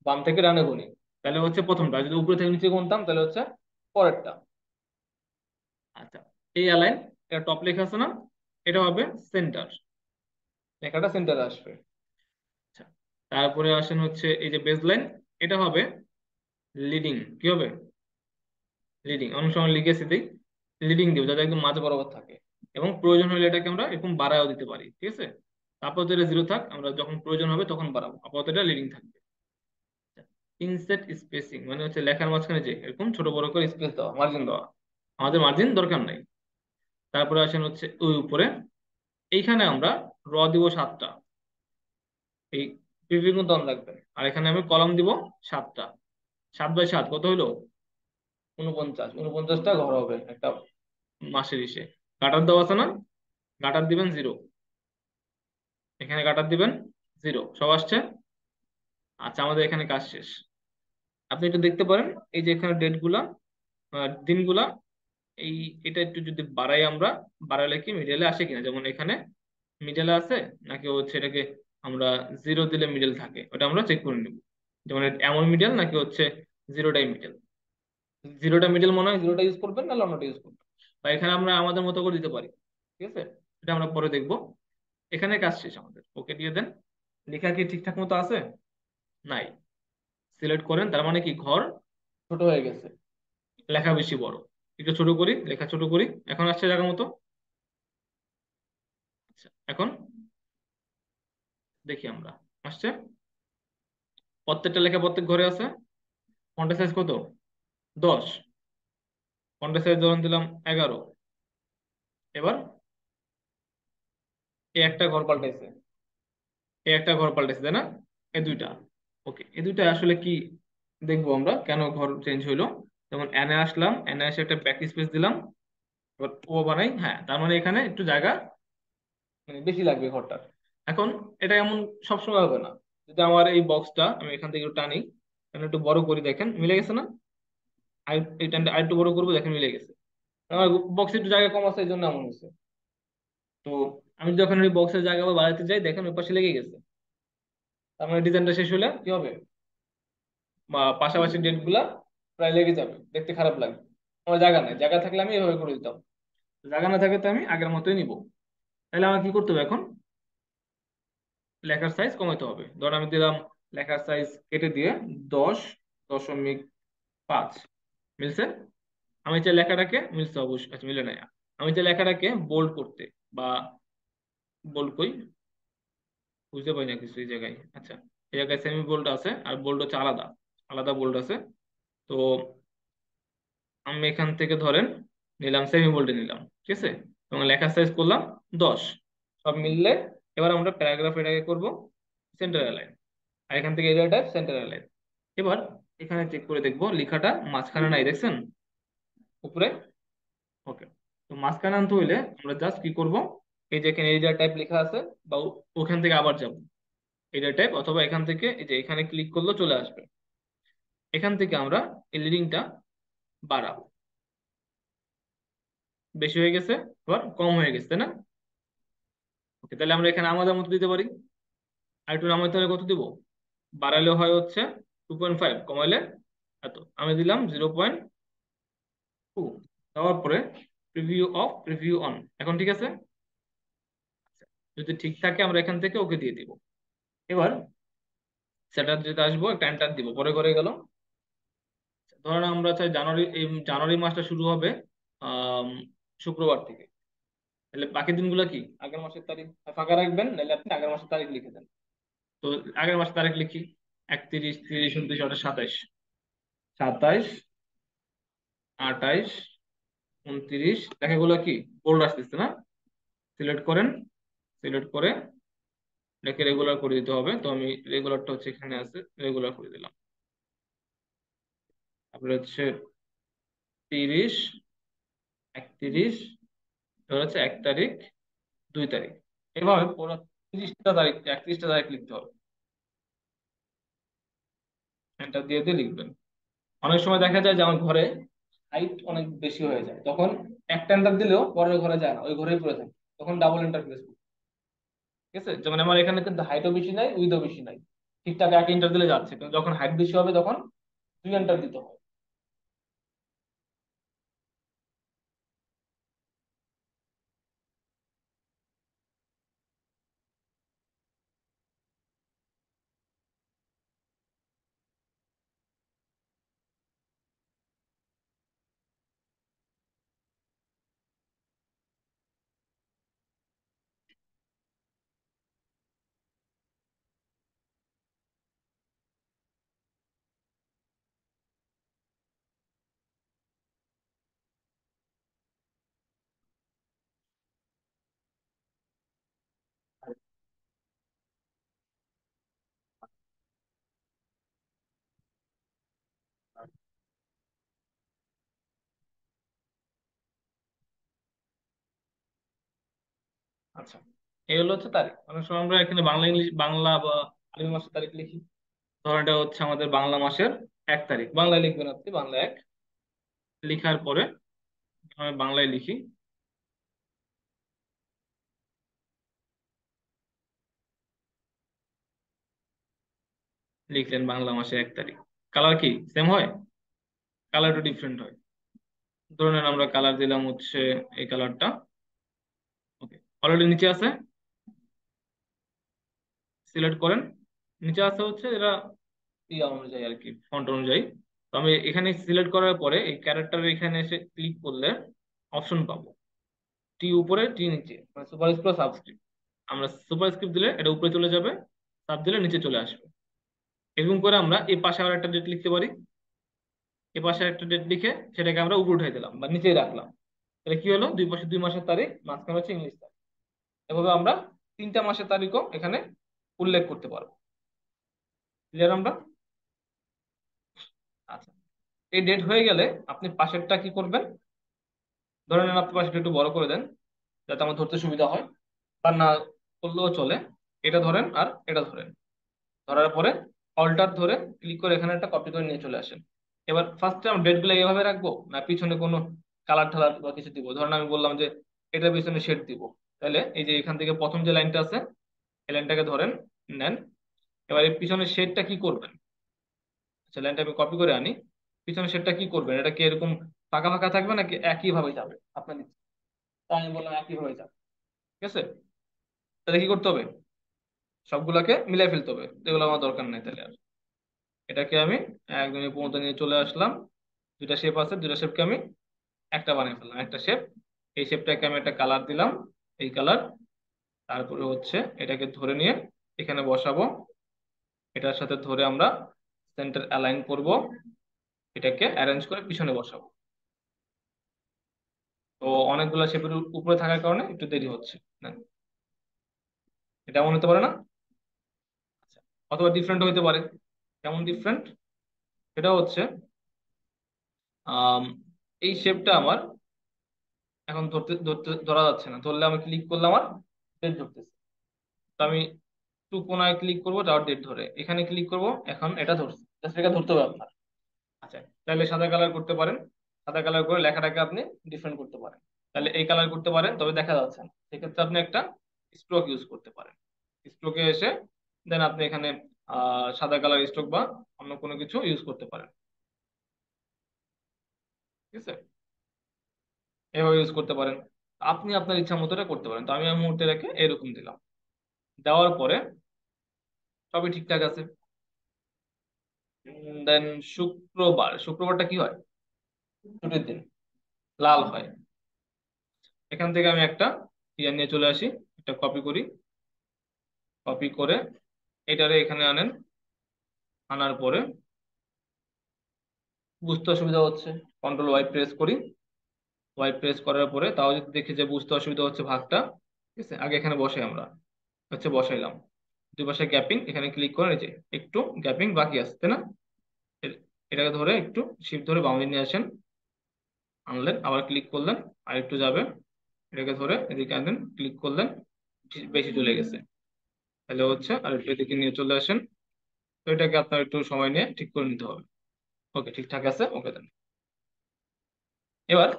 বাম থেকে ডানে গুনি। তাহলে হচ্ছে প্রথমটা। যদি উপরে থেকে নিচে গুনতাম, তাহলে হচ্ছে পরেরটা। আচ্ছা এই অ্যালাইন এটা টপ লেখা আছে না? এটা হবে সেন্টার লেখাটা সেন্টারে আসবে। আচ্ছা তারপরে আসেন হচ্ছে এই যে বেস লাইন এটা হবে লিডিং কি হবে? লিডিং অনেক সময় লিখেছি দিই লিডিং দিব, যাতে একদম মাঝে বরাবর থাকে। এবং প্রয়োজন হলে এটাকে আমরা এরকম বাড়ায়ও দিতে পারি, ঠিক আছে? আপাতত এটা জিরো থাক, আমরা যখন প্রয়োজন হবে তখন বাড়াবো। আপাতত এটা লিডিং থাকবে। ইনসেট স্পেসিং মানে হচ্ছে লেখার মাঝখানে যে এরকম ছোট বড় করে স্পেস দেওয়া মার্জিন দেওয়া। আমাদের মার্জিন দরকার নাই। তারপরে আসেন হচ্ছে ওই উপরে। এইখানে আমরা র দিব সাতটা। এই কিন্তু অন রাখবেন। আর এখানে আমি কলম দিব সাতটা। সাত বাই সাত, কত হইল? উনপঞ্চাশ উনপঞ্চাশটা ঘর হবে একটা মাসের ইসে গাটার দেওয়া আছে না? গাটার দিবেন জিরো এখানে কাটার দিবেন জিরো সব আসছে? আচ্ছা আমাদের এখানে কাজ শেষ। আপনি একটু দেখতে পারেন, এই যে এখানে ডেটগুলা দিনগুলা, এই, এটা একটু যদি বাড়াই আমরা, বাড়ালে কি মিডলে আসে কিনা? যেমন এখানে মিডলে আছে, নাকি হচ্ছে এটাকে আমরা জিরো দিলে মিডল থাকে? ওটা আমরা চেক করে নিব। যেমন এমন মিডল নাকি হচ্ছে জিরোটাই মিডল জিরোটা মিডল মনে হয় জিরোটা ইউজ করবেন না অন্যটা ইউজ করবেন বা এখানে আমরা আমাদের মতো করে দিতে পারি। ঠিক আছে? এটা আমরা পরে দেখব। এখানে কাজ শেষ আমাদের। ওকে, দিয়ে দেন। লেখা কি ঠিকঠাক মতো আছে? নাই। সিলেক্ট করেন, তার মানে কি ঘর ছোট হয়ে গেছে। লেখা বেশি বড়। একটু ছোট করি, লেখা ছোট করি। এখন আসছে জায়গা মতো। আচ্ছা এখন দেখি আমরা। আসছে? প্রত্যেকটা লেখা প্রত্যেক ঘরে আছে? ফন্টের সাইজ কত? দশ। ফন্টের সাইজ ধরুন দিলাম এগারো। এবার এই একটা ঘর পাল্টাইছে। এই একটা ঘর পাল্টাইছে, তাই না? এই দুইটা। ওকে এই দুইটা আসলে কি দেখব আমরা? কেন ঘর চেঞ্জ হইল? যেমন এনে আসলাম এনে এসে একটা ব্যাক স্পেস দিলাম। এবার ও বানাই হ্যাঁ তার মানে এখানে একটু জায়গা মানে বেশি লাগবে ঘরটার। এখন এটা এমন সবসময় হবে না। যদি আমার এই বক্সটা আমি এখান থেকে একটু টানি এখানে একটু বড় করি, দেখেন, মিলে গেছে না? এই টানটা আর একটু বড় করব, দেখেন মিলে গেছে। আমার বক্সে একটু জায়গা কম আছে, এই জন্য এমন হয়েছে। তো আমি যখন ওই বক্সের জায়গা আবার বাড়াতে যাই, দেখেন ওই পাশে লেগে গেছে। তার মানে ডিজাইনটা শেষ হলে কি হবে? বা পাশাপাশি ডেটগুলা প্রায় লেগে যাবে। দেখতে খারাপ লাগবে। আমার জায়গা নেই। জায়গা থাকলে আমি এভাবে করে দিতাম। জায়গা না থাকলে তো আমি আগের মতোই নিব। তাহলে আমার কি করতে হবে এখন? লেখার সাইজ কমাতে হবে। ধর আমি দিলাম লেখার সাইজ কেটে দিয়ে দশ দশমিক পাঁচ। মিলছে? আমি চাই লেখাটাকে, মিলছে অবশ্যই। আচ্ছা মিলে নাই। আমি চাই লেখাটাকে বোল্ড করতে বা বোল্ড কই? বুঝতে পারি না কিছু এই জায়গায়। আচ্ছা এই জায়গায় সেমি বোল্ড আছে আর বোল্ড হচ্ছে আলাদা। আলাদা বোল্ড আছে। তো আমি এখান থেকে ধরেন নিলাম সেমি বোল্ডে নিলাম, ঠিক আছে? এবং লেখার সাইজ করলাম দশ। সব মিললে এবার আমরা প্যারাগ্রাফ এটাকে করব সেন্টার লাইন আর এখান থেকে এরিয়া টাইপ সেন্টার লাইন এবার এখানে চেক করে দেখব লেখাটা মাঝখানে নাই, দেখছেন? উপরে? ওকে তো মাঝখানে আনতে হইলে আমরা জাস্ট কি করব? এই যে এখানে এরিয়া টাইপ লেখা আছে, বা ওখান থেকে আবার যাব। এরিয়া টাইপ অথবা এখান থেকে এই যে এখানে ক্লিক করলে চলে আসবে। এখান থেকে আমরা এই লিডিংটা বাড়াবো। বেশি হয়ে গেছে, আবার কম হয়ে গেছে না? ওকে তাহলে আমরা এখানে আমাদের মতো দিতে পারি। আর একটু নামাইতে হলে কত দিব? বাড়ালে হয় হচ্ছে টু পয়েন্ট ফাইভ কমাইলে এত। আমি দিলাম জিরো পয়েন্ট টু দেওয়ার পরে প্রিভিউ অফ প্রিভিউ অন এখন ঠিক আছে? যদি ঠিক থাকে আমরা এখান থেকে ওকে দিয়ে দিব। এবার সেটার যেটা আসব, একটা এন্টার দিব, পরে করে গেল। ধরেন আমরা চাই জানুয়ারি জানুয়ারি মাসটা শুরু হবে শুক্রবার থেকে। তাহলে বাকি দিনগুলো কি? আগের মাসের তারিখ ফাঁকা রাখবেন, নাহলে আপনি আগের মাসের তারিখ লিখে দেন। তো আগের মাসের তারিখ লিখি, একত্রিশ, তিরিশ, উনত্রিশ, আঠাশ, সাতাইশ। সাতাইশ, আঠাইশ, উনত্রিশ, লেখাগুলো কি? বোল্ড আসতেছে না? সিলেক্ট করেন। সিলেক্ট করে এটাকে রেগুলার করে দিতে হবে। তো আমি রেগুলারটা হচ্ছে এখানে আছে রেগুলার করে দিলাম। তারপরে হচ্ছে তিরিশ, একত্রিশ, এবার হচ্ছে এক তারিখ, দুই তারিখ। এভাবে পুরো তিরিশটা তারিখ, একত্রিশটা তারিখ লিখতে হবে। এটা দিয়ে দিয়ে লিখবেন। অনেক সময় দেখা যায় যে আমার ঘরে হাইট অনেক বেশি হয়ে যায়। তখন একটা এন্টার দিলেও পরের ঘরে যায় না, ওই ঘরেই পড়ে থাকে। তখন ডাবল এন্টার প্রেস ঠিক আছে? যেমন আমার এখানে কিন্তু হাইটও বেশি নাই উইথও বেশি নাই। ঠিকঠাক এক ইন্টার দিলে যাচ্ছে। কিন্তু যখন হাইট বেশি হবে তখন দুই এন্টার দিতে হবে আচ্ছা এই হলো হচ্ছে তারিখ। অনেক সময় আমরা এখানে বাংলা ইংলিশ, বাংলা বা আরবি মাসের তারিখ লিখি। ধরেন এটা হচ্ছে আমাদের বাংলা মাসের এক তারিখ। বাংলায় লিখবেন আপনি বাংলা এক। লিখার পরে আমি বাংলায় লিখি। লিখলেন বাংলা মাসের এক তারিখ। কালার কি? সেম হয়? কালার একটু ডিফারেন্ট হয়। ধরুন আমরা কালার দিলাম হচ্ছে এই কালারটা অলরেডি নিচে আছে। সিলেক্ট করেন। নিচে আছে হচ্ছে এরা ইয়া অনুযায়ী আর কি ফন্ট অনুযায়ী। তো আমি এখানে সিলেক্ট করার পরে এই ক্যারেক্টারের এখানে এসে ক্লিক করলে অপশন পাবো। টি উপরে টি নিচে। মানে সুপারস্ক্রিপ্ট সাবস্ক্রিপ্ট আমরা সুপারস্ক্রিপ্ট দিলে এটা উপরে চলে যাবে সাব দিলে নিচে চলে আসবে। এরকম করে আমরা এই পাশে আবার একটা ডেট লিখতে পারি। এ পাশে একটা ডেট লিখে সেটাকে আমরা উপরে উঠাই দিলাম বা নিচেই রাখলাম। এটা কি হলো? দুই পাশে, দুই মাসের তারিখ, মাঝখানে হচ্ছে ইংলিশ তারিখ। এভাবে আমরা তিনটা মাসের তারিখও এখানে উল্লেখ করতে পারব। ক্লিয়ার আমরা? আচ্ছা। এই ডেট হয়ে গেলে আপনি পাশেরটা কি করবেন? ধরে নেন আপনি পাশেরটা একটু বড় করে দেন, যাতে আমার ধরতে সুবিধা হয়। বা না করলেও চলে। এটা ধরেন আর এটা ধরেন। ধরার পরে অল্টার ধরে ক্লিক করে এখানে একটা কপি করে নিয়ে চলে আসেন। এবার ফার্স্টে আমরা ডেটগুলো এভাবে রাখব? না পিছনে কোনো কালার ঠালার বা কিছু দিব? ধরেন আমি বললাম যে এটার পিছনে শেড দিব। তাহলে এই যে এখান থেকে প্রথম যে লাইনটা আছে, এই লাইনটাকে ধরেন নেন। এবার এই পিছনের শেডটা কি করবেন? আচ্ছা লাইনটা আমি কপি করে আনি। পিছনের শেডটা কি করবেন? এটা কি এরকম ফাঁকা ফাঁকা থাকবে নাকি একই ভাবে যাবে? আপনার। তাই আমি বললাম একই ভাবে যাবে। ঠিক আছে? তাহলে কি করতে হবে? সবগুলাকে মিলাই ফেলতে হবে। যেগুলো আমার দরকার নেই তাহলে আর। এটাকে আমি একদম পর্যন্ত নিয়ে চলে আসলাম। দুটা শেপ আছে দুটা শেপকে আমি একটা বানিয়ে ফেললাম। একটা শেপ এই শেপটাকে আমি একটা কালার দিলাম। এই কালার তারপরে হচ্ছে এটাকে ধরে নিয়ে এখানে বসাবো। এটার সাথে ধরে আমরা সেন্টার অ্যালাইন করব। এটাকে অ্যারেঞ্জ করে পিছনে বসাবো। তো অনেকগুলো শেপের উপরে থাকার কারণে একটু দেরি হচ্ছে। এটা এমন হতে পারে না? আচ্ছা অথবা ডিফারেন্ট হতে পারে। কেমন ডিফারেন্ট এটা হচ্ছে এই শেপটা আমার এখন ধরতে ধরতে, ধরা যাচ্ছে না। ধরলে আমি ক্লিক করলে আমার ডেট ধরতেছে। তো আমি টু কোনায় ক্লিক করব তার ডেট ধরে। এখানে ক্লিক করব, এখন এটা ধরছে। জাস্ট এটা ধরতে হবে আপনার। আচ্ছা তাহলে সাদা কালার করতে পারেন। সাদা কালার করে লেখাটাকে আপনি ডিফারেন্ট করতে পারেন। তাহলে এই কালার করতে পারেন, তবে দেখা যাচ্ছে না। সেক্ষেত্রে আপনি একটা স্ট্রোক ইউজ করতে পারেন। স্ট্রোকে এসে দেন আপনি এখানে সাদা কালার স্ট্রোক বা অন্য কোনো কিছু ইউজ করতে পারেন। ঠিক আছে? এভাবে ইউজ করতে পারেন। আপনি আপনার ইচ্ছা মতো এটা করতে পারেন। তো আমি এই মুহূর্তে রেখে এরকম দিলাম। দেওয়ার পরে সবই ঠিকঠাক আছে। দেন শুক্রবার, শুক্রবারটা কি হয়? ছুটির দিন। লাল হয়। এখান থেকে আমি একটা ইয়ে নিয়ে চলে আসি। একটা কপি করি। কপি করে এটারে এখানে আনেন। আনার পরে বুঝতে অসুবিধা হচ্ছে। কন্ট্রোল ওয়াই প্রেস করি। ওয়াই প্রেস করার পরে তাও যদি দেখি যে বুঝতে অসুবিধা হচ্ছে ভাগটা, ঠিক আছে? আগে এখানে বসাই আমরা। হচ্ছে বসাইলাম। দুই পাশে গ্যাপিং, এখানে ক্লিক করে নিচে একটু গ্যাপিং বাকি আছে, তাই না? এটাকে ধরে একটু শিফট ধরে বাউন্ডারি নিয়ে আসেন। আনলেন, আবার ক্লিক করলেন আর একটু যাবে। এটাকে ধরে এদিকে আনলেন ক্লিক করলেন, বেশি চলে গেছে। তাহলে হচ্ছে আর একটু এদিকে নিয়ে চলে আসেন। তো এটাকে আপনার একটু সময় নিয়ে ঠিক করে নিতে হবে। ওকে, ঠিকঠাক আছে? ওকে দেন এবার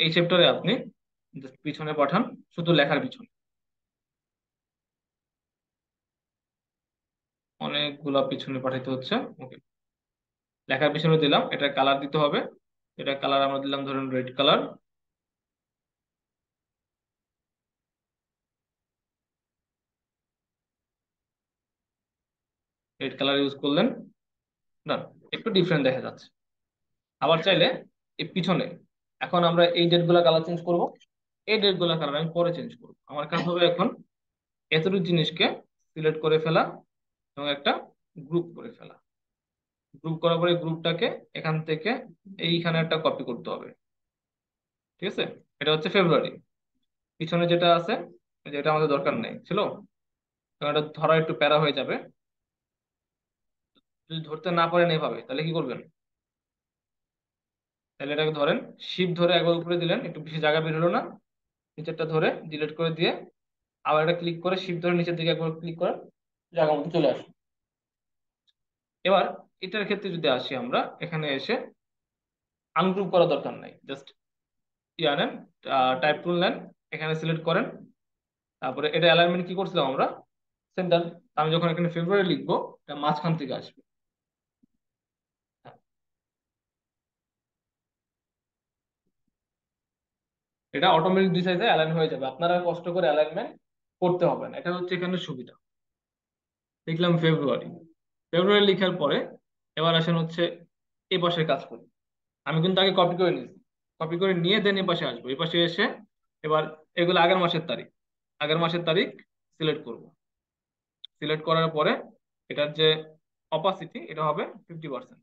এই চ্যাপ্টারে আপনি পিছনে পাঠান, শুধু লেখার পিছনে। অনেকগুলা পিছনে পাঠাইতে হচ্ছে ওকে লেখার পিছনে দিলাম, এটা কালার দিতে হবে। এটা কালার আমরা দিলাম ধরুন red colour red colour use করলেন। না একটু ডিফারেন্ট দেখা যাচ্ছে। আবার চাইলে এই পিছনে এখন আমরা এই ডেটগুলা কালার চেঞ্জ করব। এই ডেটগুলা কালার আমি পরে চেঞ্জ করব। আমার কাজ হবে এখন এতটুকু জিনিসকে সিলেক্ট করে ফেলা এবং একটা গ্রুপ করে ফেলা। গ্রুপ করার পরে গ্রুপটাকে এখান থেকে এইখানে একটা কপি করতে হবে। ঠিক আছে? এটা হচ্ছে ফেব্রুয়ারি পিছনে যেটা আছে, যেটা আমাদের দরকার নেই, ছিল? কারণ এটা ধরা একটু প্যারা হয়ে যাবে। যদি ধরতে না পারেন এভাবে, তাহলে কি করবেন? তাহলে এটাকে ধরেন শিপ ধরে একবার উপরে দিলেন, একটু বেশি জায়গা বের হলো না, নিচেরটা ধরে ডিলেট করে দিয়ে আবার এটা ক্লিক করে শিপ ধরে নিচের দিকে একবার ক্লিক করে জায়গা মতো চলে আসবে এবার এটার ক্ষেত্রে যদি আসি আমরা, এখানে এসে আনগ্রুপ করা দরকার নাই জাস্ট ইয়া নেন টাইপ টুল নেন, এখানে সিলেক্ট করেন, তারপরে এটা অ্যালাইনমেন্ট কি করছিলাম আমরা? সেন্টার আমি যখন এখানে ফেব্রুয়ারি লিখব, এটা মাঝখান থেকে আসবে। এটা অটোমেটিক দুই সাইজে অ্যালাইন হয়ে যাবে। আপনারা কষ্ট করে অ্যালাইনমেন্ট করতে হবে না। এটা হচ্ছে এখানে সুবিধা। লিখলাম ফেব্রুয়ারি ফেব্রুয়ারি লেখার পরে এবার আসেন হচ্ছে এই পাশের কাজ করি। আমি কিন্তু আগে কপি করে নিয়েছি। কপি করে নিয়ে দেন এই পাশে আসব। এই পাশে এসে এবার এগুলো আগের মাসের তারিখ। আগের মাসের তারিখ সিলেক্ট করব। সিলেক্ট করার পরে এটার যে অপাসিটি এটা হবে ফিফটি পার্সেন্ট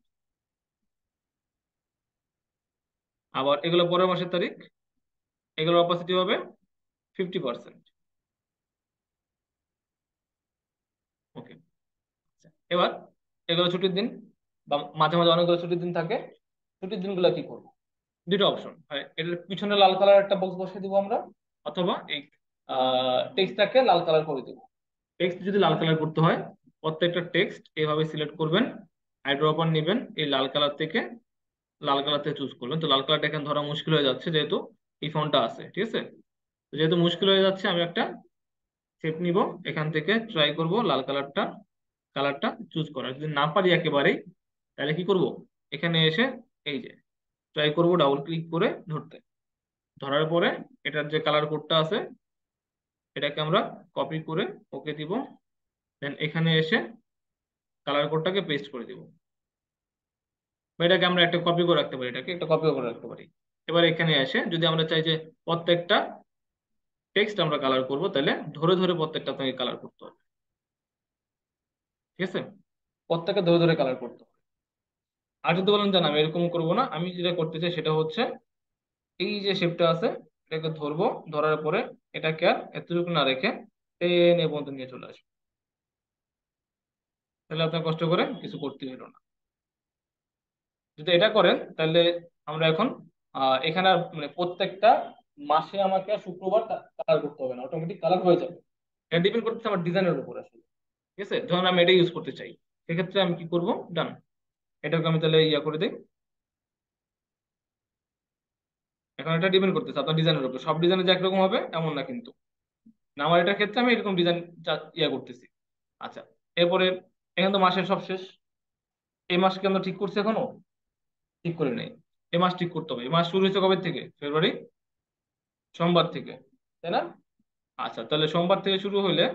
আবার এগুলো পরের মাসের তারিখ এগুলোর অপাসিটি হবে ফিফটি পার্সেন্ট ওকে এবার এগুলো ছুটির দিন বা মাঝে মাঝে অনেকগুলো ছুটির দিন থাকে, ছুটির দিনগুলো কি করব? দুটো অপশন এটার পিছনে লাল কালার একটা বক্স বসিয়ে দিব আমরা, অথবা এই টেক্সটটাকে লাল কালার করে দেবো। টেক্সট যদি লাল কালার করতে হয়, প্রত্যেকটা টেক্সট এভাবে সিলেক্ট করবেন আইড্রপার নেবেন, এই লাল কালার থেকে লাল কালার থেকে চুজ করবেন। তো লাল কালারটা এখানে ধরা মুশকিল হয়ে যাচ্ছে যেহেতু এই ফোনটা আছে, ঠিক আছে? যেহেতু মুশকিল হয়ে যাচ্ছে, আমি একটা শেপ নিব, এখান থেকে ট্রাই করব লাল কালারটা কালারটা চুজ করার। যদি না পারি একেবারেই, তাহলে কি করব? এখানে এসে এই যে ট্রাই করব ডাবল ক্লিক করে ধরতে। ধরার পরে এটার যে কালার কোডটা আছে, এটাকে আমরা কপি করে ওকে দিব। দেন এখানে এসে কালার কোডটাকে পেস্ট করে দিব। এটাকে আমরা একটা কপি করে রাখতে পারি, এটাকে একটা কপি করে রাখতে পারি। এবার এখানে এসে যদি আমরা চাই যে প্রত্যেকটা টেক্সট আমরা কালার করব, তাহলে ধরে ধরে প্রত্যেকটা আপনাকে কালার করতে হবে। ঠিক আছে? প্রত্যেকটা ধরে ধরে কালার করতে হবে। আর যদি বলেন যে না, আমি এরকম করব না, আমি যেটা করতে চাই সেটা হচ্ছে এই যে শেপটা আছে, এটাকে ধরবো, ধরার পরে এটাকে আর এতটুকু না রেখে টেনে পর্যন্ত নিয়ে চলে আসবে। তাহলে আপনার কষ্ট করে কিছু করতে হলো না। যদি এটা করেন, তাহলে আমরা এখন এখানে আর মানে প্রত্যেকটা মাসে আমাকে শুক্রবার কালার করতে হবে না অটোমেটিক কালার হয়ে যাবে। এটা ডিপেন্ড করতেছে আমার ডিজাইনের উপর আসলে, ঠিক আছে? ধরুন আমি এটা ইউজ করতে চাই, সেক্ষেত্রে আমি কি করব? ডান এটাকে আমি তাহলে ইয়া করে দিই। এখন এটা ডিপেন্ড করতেছে আপনার ডিজাইনের উপর। সব ডিজাইনে যে একরকম হবে, এমন না কিন্তু। না, আমার এটার ক্ষেত্রে আমি এরকম ডিজাইন ইয়া করতেছি। আচ্ছা এরপরে এখানে তো মাসের সব শেষ। এই মাস কি আমরা ঠিক করছি এখনও? ঠিক করে নেই। এই মাস ঠিক করতে হবে। এই মাস শুরু হয়েছে কবে থেকে? ফেব্রুয়ারি? সোমবার থেকে, তাই না? আচ্ছা তাহলে সোমবার থেকে শুরু হইলে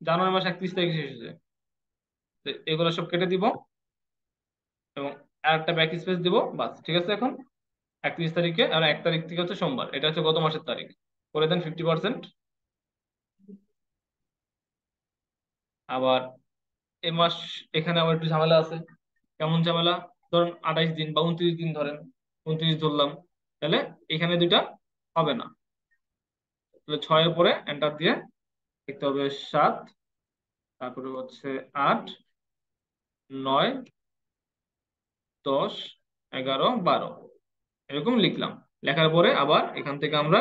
জানুয়ারি মাস একত্রিশ তারিখে শেষ হয়েছে এগুলো সব কেটে দিব এবং আর একটা ব্যাক স্পেস দিব, বাস, ঠিক আছে এখন? একত্রিশ তারিখে আর এক তারিখ থেকে হচ্ছে সোমবার, এটা হচ্ছে গত মাসের তারিখ। করে দেন ফিফটি পার্সেন্ট আবার এ মাস এখানে আবার একটু ঝামেলা আছে। কেমন ঝামেলা? ধরেন আঠাইশ দিন বা উনত্রিশ দিন ধরেন। উনত্রিশ ধরলাম, তাহলে এখানে দুইটা হবে না। তাহলে ছয়ের পরে এন্টার দিয়ে দেখতে হবে সাত, তারপরে হচ্ছে আট, নয়, দশ, এগারো, বারো। এরকম লিখলাম। লেখার পরে আবার এখান থেকে আমরা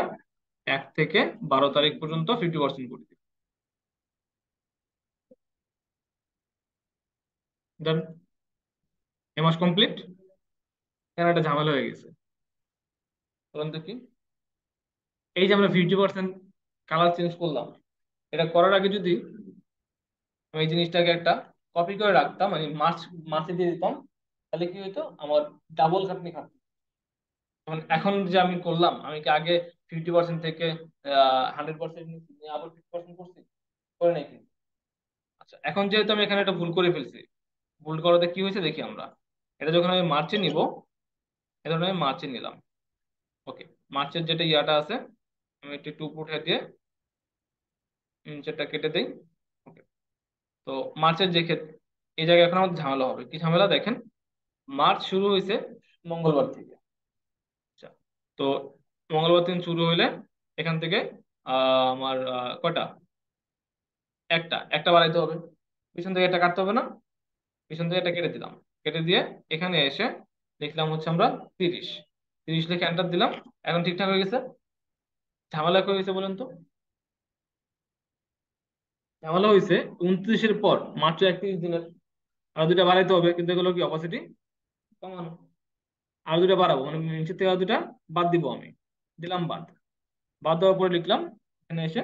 এক থেকে বারো তারিখ পর্যন্ত ফিফটি পার্সেন্ট করে দিই। দেন এ মাস কমপ্লিট কেন একটা ঝামেলা হয়ে গেছে? বলুন তো কি? এই যে আমরা ফিফটি পার্সেন্ট কালার চেঞ্জ করলাম এটা করার আগে যদি আমি এই জিনিসটাকে একটা কপি করে রাখতাম মানে মার্চ মার্চে দিয়ে দিতাম তাহলে কি হইতো? আমার ডাবল খাটনি খাটতো। এখন যে আমি করলাম আমি কি আগে ফিফটি পার্সেন্ট থেকে হান্ড্রেড পার্সেন্ট আবার ফিফটি পার্সেন্ট করছি? করে নাই কিন্তু আচ্ছা এখন যেহেতু আমি এখানে একটা ভুল করে ফেলছি ভুল করাতে কি হয়েছে দেখি আমরা। এটা যখন আমি মার্চে নিব এ ধরনের আমি মার্চে নিলাম। ওকে, মার্চের যেটা ইয়াটা আছে, আমি একটু টু উঠে দিয়ে নিচেরটা কেটে দিই। ওকে, তো মার্চের যে ক্ষেত্রে এই জায়গায় এখন আমাদের ঝামেলা হবে। কি ঝামেলা দেখেন? মার্চ শুরু হয়েছে মঙ্গলবার থেকে। আচ্ছা তো মঙ্গলবার দিন শুরু হইলে এখান থেকে আমার কয়টা? একটা একটা বাড়াইতে হবে। পিছন থেকে একটা কাটতে হবে না। পিছন থেকে একটা কেটে দিলাম। কেটে দিয়ে এখানে এসে লিখলাম হচ্ছে আমরা তিরিশ। তিরিশ লিখে এন্টার দিলাম। এখন ঠিকঠাক হয়ে গেছে? ঝামেলা হয়ে গেছে বলেন তো? ঝামেলা হয়েছে উনত্রিশের পর মাত্র একত্রিশ দিনের। আর দুটা বাড়াইতে হবে কিন্তু এগুলো কি অপাসিটি কমানো আর দুটা বাড়াবো মানে নিচের থেকে আর দুটা বাদ দিব আমি। দিলাম বাদ। বাদ দেওয়ার পরে লিখলাম এখানে এসে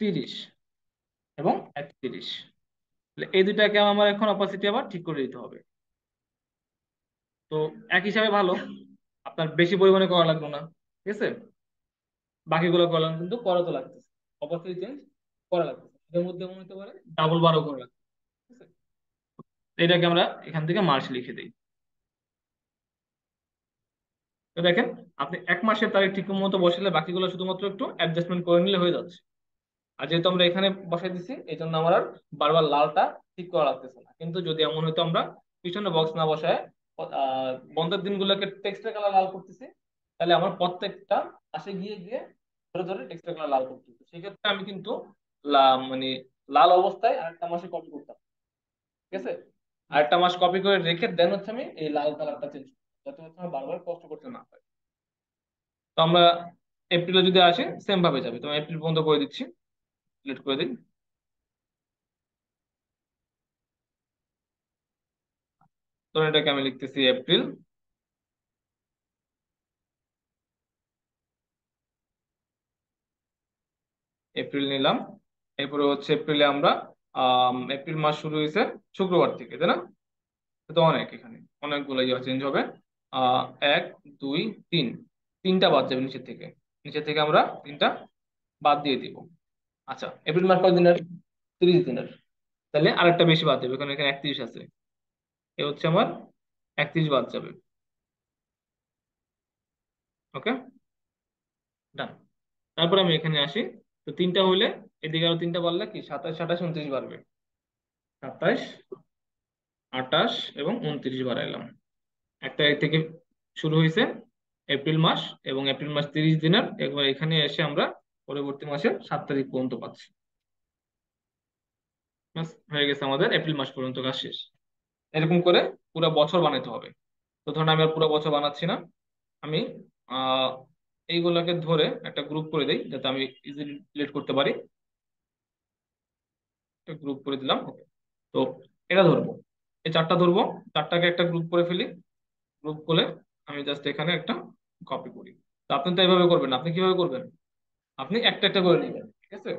তিরিশ এবং একত্রিশ। এই দুটাকে আমার এখন অপাসিটি আবার ঠিক করে দিতে হবে। তো এক হিসাবে ভালো। আপনার বেশি পরিমাণে করা লাগল না, ঠিক আছে? বাকিগুলো করলাম কিন্তু করা তো লাগতেছে। অপাসিটি চেঞ্জ করা লাগতেছে। এর মধ্যে মনে হতে পারে ডাবল বারো করা লাগবে এটাকে আমরা এখান থেকে মার্চ লিখে দিই। তো দেখেন, আপনি এক মাসের তারিখ ঠিক মতো বসালে বাকিগুলো শুধুমাত্র একটু অ্যাডজাস্টমেন্ট করে নিলে হয়ে যাচ্ছে। আর যেহেতু আমরা এখানে বসাই দিছি এই জন্য আমার আর বারবার লালটা ঠিক করা লাগতেছে না। কিন্তু যদি এমন হয়তো আমরা পিছনে বক্স না বসায় বন্ধের দিনগুলোকে টেক্সটের কালার লাল করতেছি। তাহলে আমার প্রত্যেকটা পাশে গিয়ে গিয়ে ধরে ধরে টেক্সটের কালার লাল করতেছি। সেক্ষেত্রে আমি কিন্তু মানে লাল অবস্থায় আরেকটা মাসে কপি করতাম। ঠিক আছে? আরেকটা মাস কপি করে রেখে দেন হচ্ছে আমি এই লাল কালারটা চেঞ্জ যাতে হচ্ছে আমার বারবার কষ্ট করতে না হয়। তো আমরা এপ্রিলে যদি আসি সেম ভাবে যাবে। তো এপ্রিল পর্যন্ত করে দিচ্ছি। সিলেক্ট করে দিই। তো এটাকে আমি লিখতেছি এপ্রিল। এপ্রিল নিলাম। এরপরে হচ্ছে এপ্রিলে আমরা আম, এপ্রিল মাস শুরু হয়েছে শুক্রবার থেকে তাই না? তো অনেক এখানে অনেকগুলো ইয়ে চেঞ্জ হবে। এক দুই তিন তিনটা বাদ যাবে নিচের থেকে। নিচের থেকে আমরা তিনটা বাদ দিয়ে দিব। আচ্ছা এপ্রিল মাস কত দিনের তিরিশ দিনের। তাহলে আরেকটা বেশি বাদ দেবে কারণ এখানে একত্রিশ আছে। এ হচ্ছে আমার একত্রিশ বাদ যাবে। ওকে? ডান তারপর আমি এখানে আসি। তো তিনটা হইলে এদিকে আরও তিনটা বাড়লে কি? সাতাশ, আঠাশ, উনত্রিশ বাড়বে। সাতাশ, আঠাশ এবং উনত্রিশ বাড়াইলাম। এক তারিখ থেকে শুরু হয়েছে এপ্রিল মাস এবং এপ্রিল মাস তিরিশ দিনের। একবার এখানে এসে আমরা পরবর্তী মাসের সাত তারিখ পর্যন্ত পাচ্ছি। হয়ে গেছে আমাদের এপ্রিল মাস পর্যন্ত কাজ শেষ। এরকম করে পুরো বছর বানাতে হবে। তো ধরুন আমি আর পুরো বছর বানাচ্ছি না, আমি এইগুলোকে ধরে একটা গ্রুপ করে দেই, যাতে আমি ইজিলি ডিলিট করতে পারি। একটা গ্রুপ করে দিলাম ওকে তো এটা ধরবো। এই চারটা ধরবো, চারটাকে একটা গ্রুপ করে ফেলি। গ্রুপ করে আমি জাস্ট এখানে একটা কপি করি। তো আপনি তো এইভাবে করবেন আপনি কীভাবে করবেন? আপনি একটা একটা করে নেবেন, ঠিক আছে?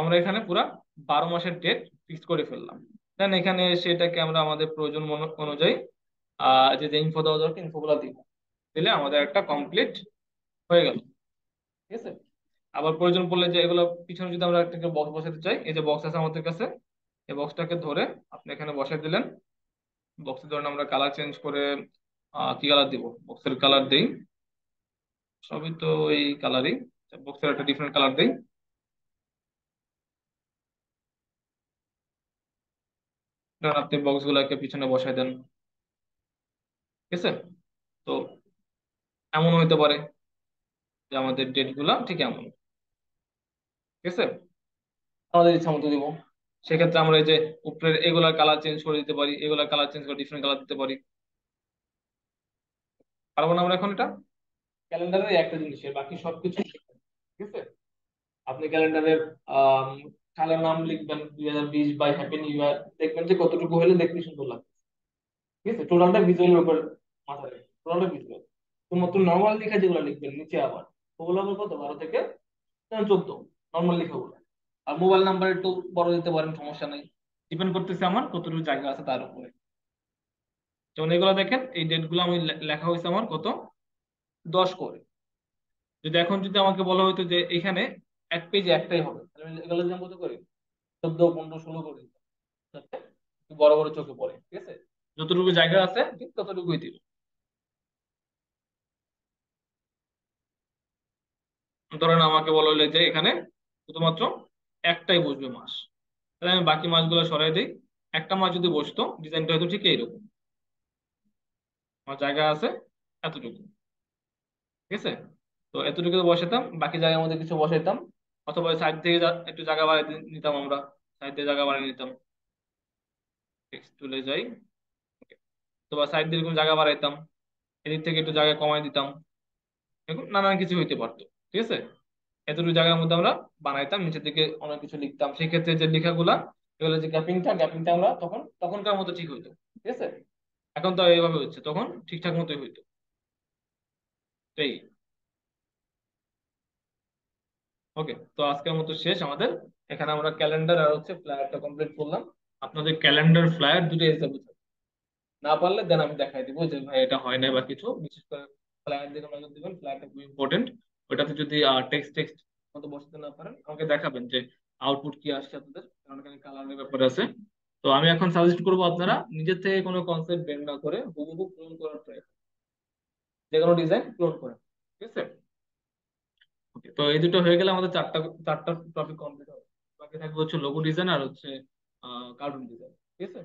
আমরা এখানে পুরা বারো মাসের ডেট ফিক্স করে ফেললাম। দেন এখানে সেটাকে আমরা আমাদের প্রয়োজন অনুযায়ী যে যে ইনফো দেওয়া দরকার ইনফো গুলা দিব দিলে আমাদের একটা কমপ্লিট হয়ে গেল। ঠিক আছে? আবার প্রয়োজন পড়লে যে, এগুলো পিছনে যদি আমরা একটা বক্স বসাতে চাই, এই যে বক্স আছে আমাদের কাছে, এই বক্সটাকে ধরে আপনি এখানে বসাই দিলেন। বক্সে ধরেন আমরা কালার চেঞ্জ করে কি কালার দিব? বক্সের কালার দেই। সবই তো এই কালারই বক্সের একটা ডিফারেন্ট কালার দেই। ধরেন আপনি বক্স গুলাকে পিছনে বসাই দেন। ঠিক আছে? তো এমন হইতে পারে যে আমাদের ডেটগুলা ঠিক এমন। ঠিক আছে? আমাদের ইচ্ছা মতো দিব। সেক্ষেত্রে আমরা এই যে উপরের এগুলার কালার চেঞ্জ করে দিতে পারি এগুলার কালার চেঞ্জ করে ডিফারেন্ট কালার দিতে পারি। পারব না আমরা এখন এটা? ক্যালেন্ডারের একটা জিনিসের বাকি সবকিছু ঠিক আছে। আপনি ক্যালেন্ডারের সালের নাম লিখবেন দুই হাজার বিশ বাই হ্যাপি নিউ ইয়ার দেখবেন যে কতটুকু হলে দেখতে সুন্দর লাগবে ঠিক আছে? টোটালটা ভিজুয়ালের উপর রাখবেন টোটালটা ভিজুয়াল শুধুমাত্র নর্মাল লেখা যেগুলো লিখবেন নিচে আবার, ওগুলো আবার কত? বারো থেকে চোদ্দ। নর্মাল লেখাগুলো। আর মোবাইল নাম্বার একটু বড় দিতে পারেন, সমস্যা নেই। ডিপেন্ড করতেছে আমার কতটুকু জায়গা আছে তার উপরে। যেমন এগুলো দেখেন, এই ডেটগুলো আমি লেখা হয়েছে আমার কত? দশ করে। যদি এখন যদি আমাকে বলা হতো যে এখানে এক পেজে একটাই হবে তাহলে এগুলো করি? চোদ্দ, পনেরো, ষোলো করে। বড় বড় চোখে পড়ে, ঠিক আছে? যতটুকু জায়গা আছে, ঠিক ততটুকুই ধরেন আমাকে বলা হলো যে এখানে শুধুমাত্র একটাই বসবে মাস তাহলে আমি বাকি মাসগুলো সরাই দিই। একটা মাস যদি বসতো, ডিজাইনটা হয়তো ঠিক এইরকম। আমার জায়গা আছে এতটুকু। ঠিক আছে? তো এতটুকু বসাতাম, বাকি জায়গার মধ্যে কিছু বসাইতাম। অথবা সাইড থেকে একটু জায়গা বাড়াই দি- নিতাম আমরা। সাইড দিয়ে জায়গা বাড়িয়ে নিতাম। টেক্সট যাই। অথবা সাইড দিয়ে এরকম জায়গা বাড়াইতাম। এদিক থেকে একটু জায়গা কমাই দিতাম। এরকম নানান কিছু হইতে পারতো। ঠিক আছে? এতটুকু জায়গার মধ্যে আমরা বানাইতাম। নিচের দিকে অনেক কিছু লিখতাম। সেক্ষেত্রে যে লেখাগুলা, এগুলো যে গ্যাপিংটা গ্যাপিংটা আমরা তখন, তখনকার মতো ঠিক হইতো। ঠিক আছে? এখন তো এইভাবে হচ্ছে। তখন ঠিকঠাক মতোই হইতো। এই। ওকে তো আজকের মতো শেষ আমাদের। এখানে আমরা ক্যালেন্ডার আর হচ্ছে ফ্লায়ারটা কমপ্লিট করলাম। আপনাদের ক্যালেন্ডার ফ্লায়ার দুটো এক্সাম্পল না পারলে দেন আমি দেখাই দিব যে ভাই এটা হয় না বা কিছু। বিশেষ করে ফ্লায়ার দিকে নজর দিবেন ফ্লায়ারটা খুব ইম্পর্টেন্ট ওটাতে যদি টেক্সট টেক্সট মতো বসাতে না পারেন, আমাকে দেখাবেন যে আউটপুট কি আসছে আপনাদের। কারণ এখানে কালারের ব্যাপার আছে। তো আমি এখন সাজেস্ট করব আপনারা নিজের থেকে কোনো কনসেপ্ট বের না করে হুবহু ক্লোন করার ট্রাই যে কোনো ডিজাইন ক্লোন করেন, ঠিক আছে? তো এই দুটো হয়ে গেলে আমাদের চারটা চারটা টপিক কমপ্লিট হবে। বাকি থাকবে হচ্ছে লোগো ডিজাইন আর হচ্ছে কার্টুন ডিজাইন ঠিক আছে?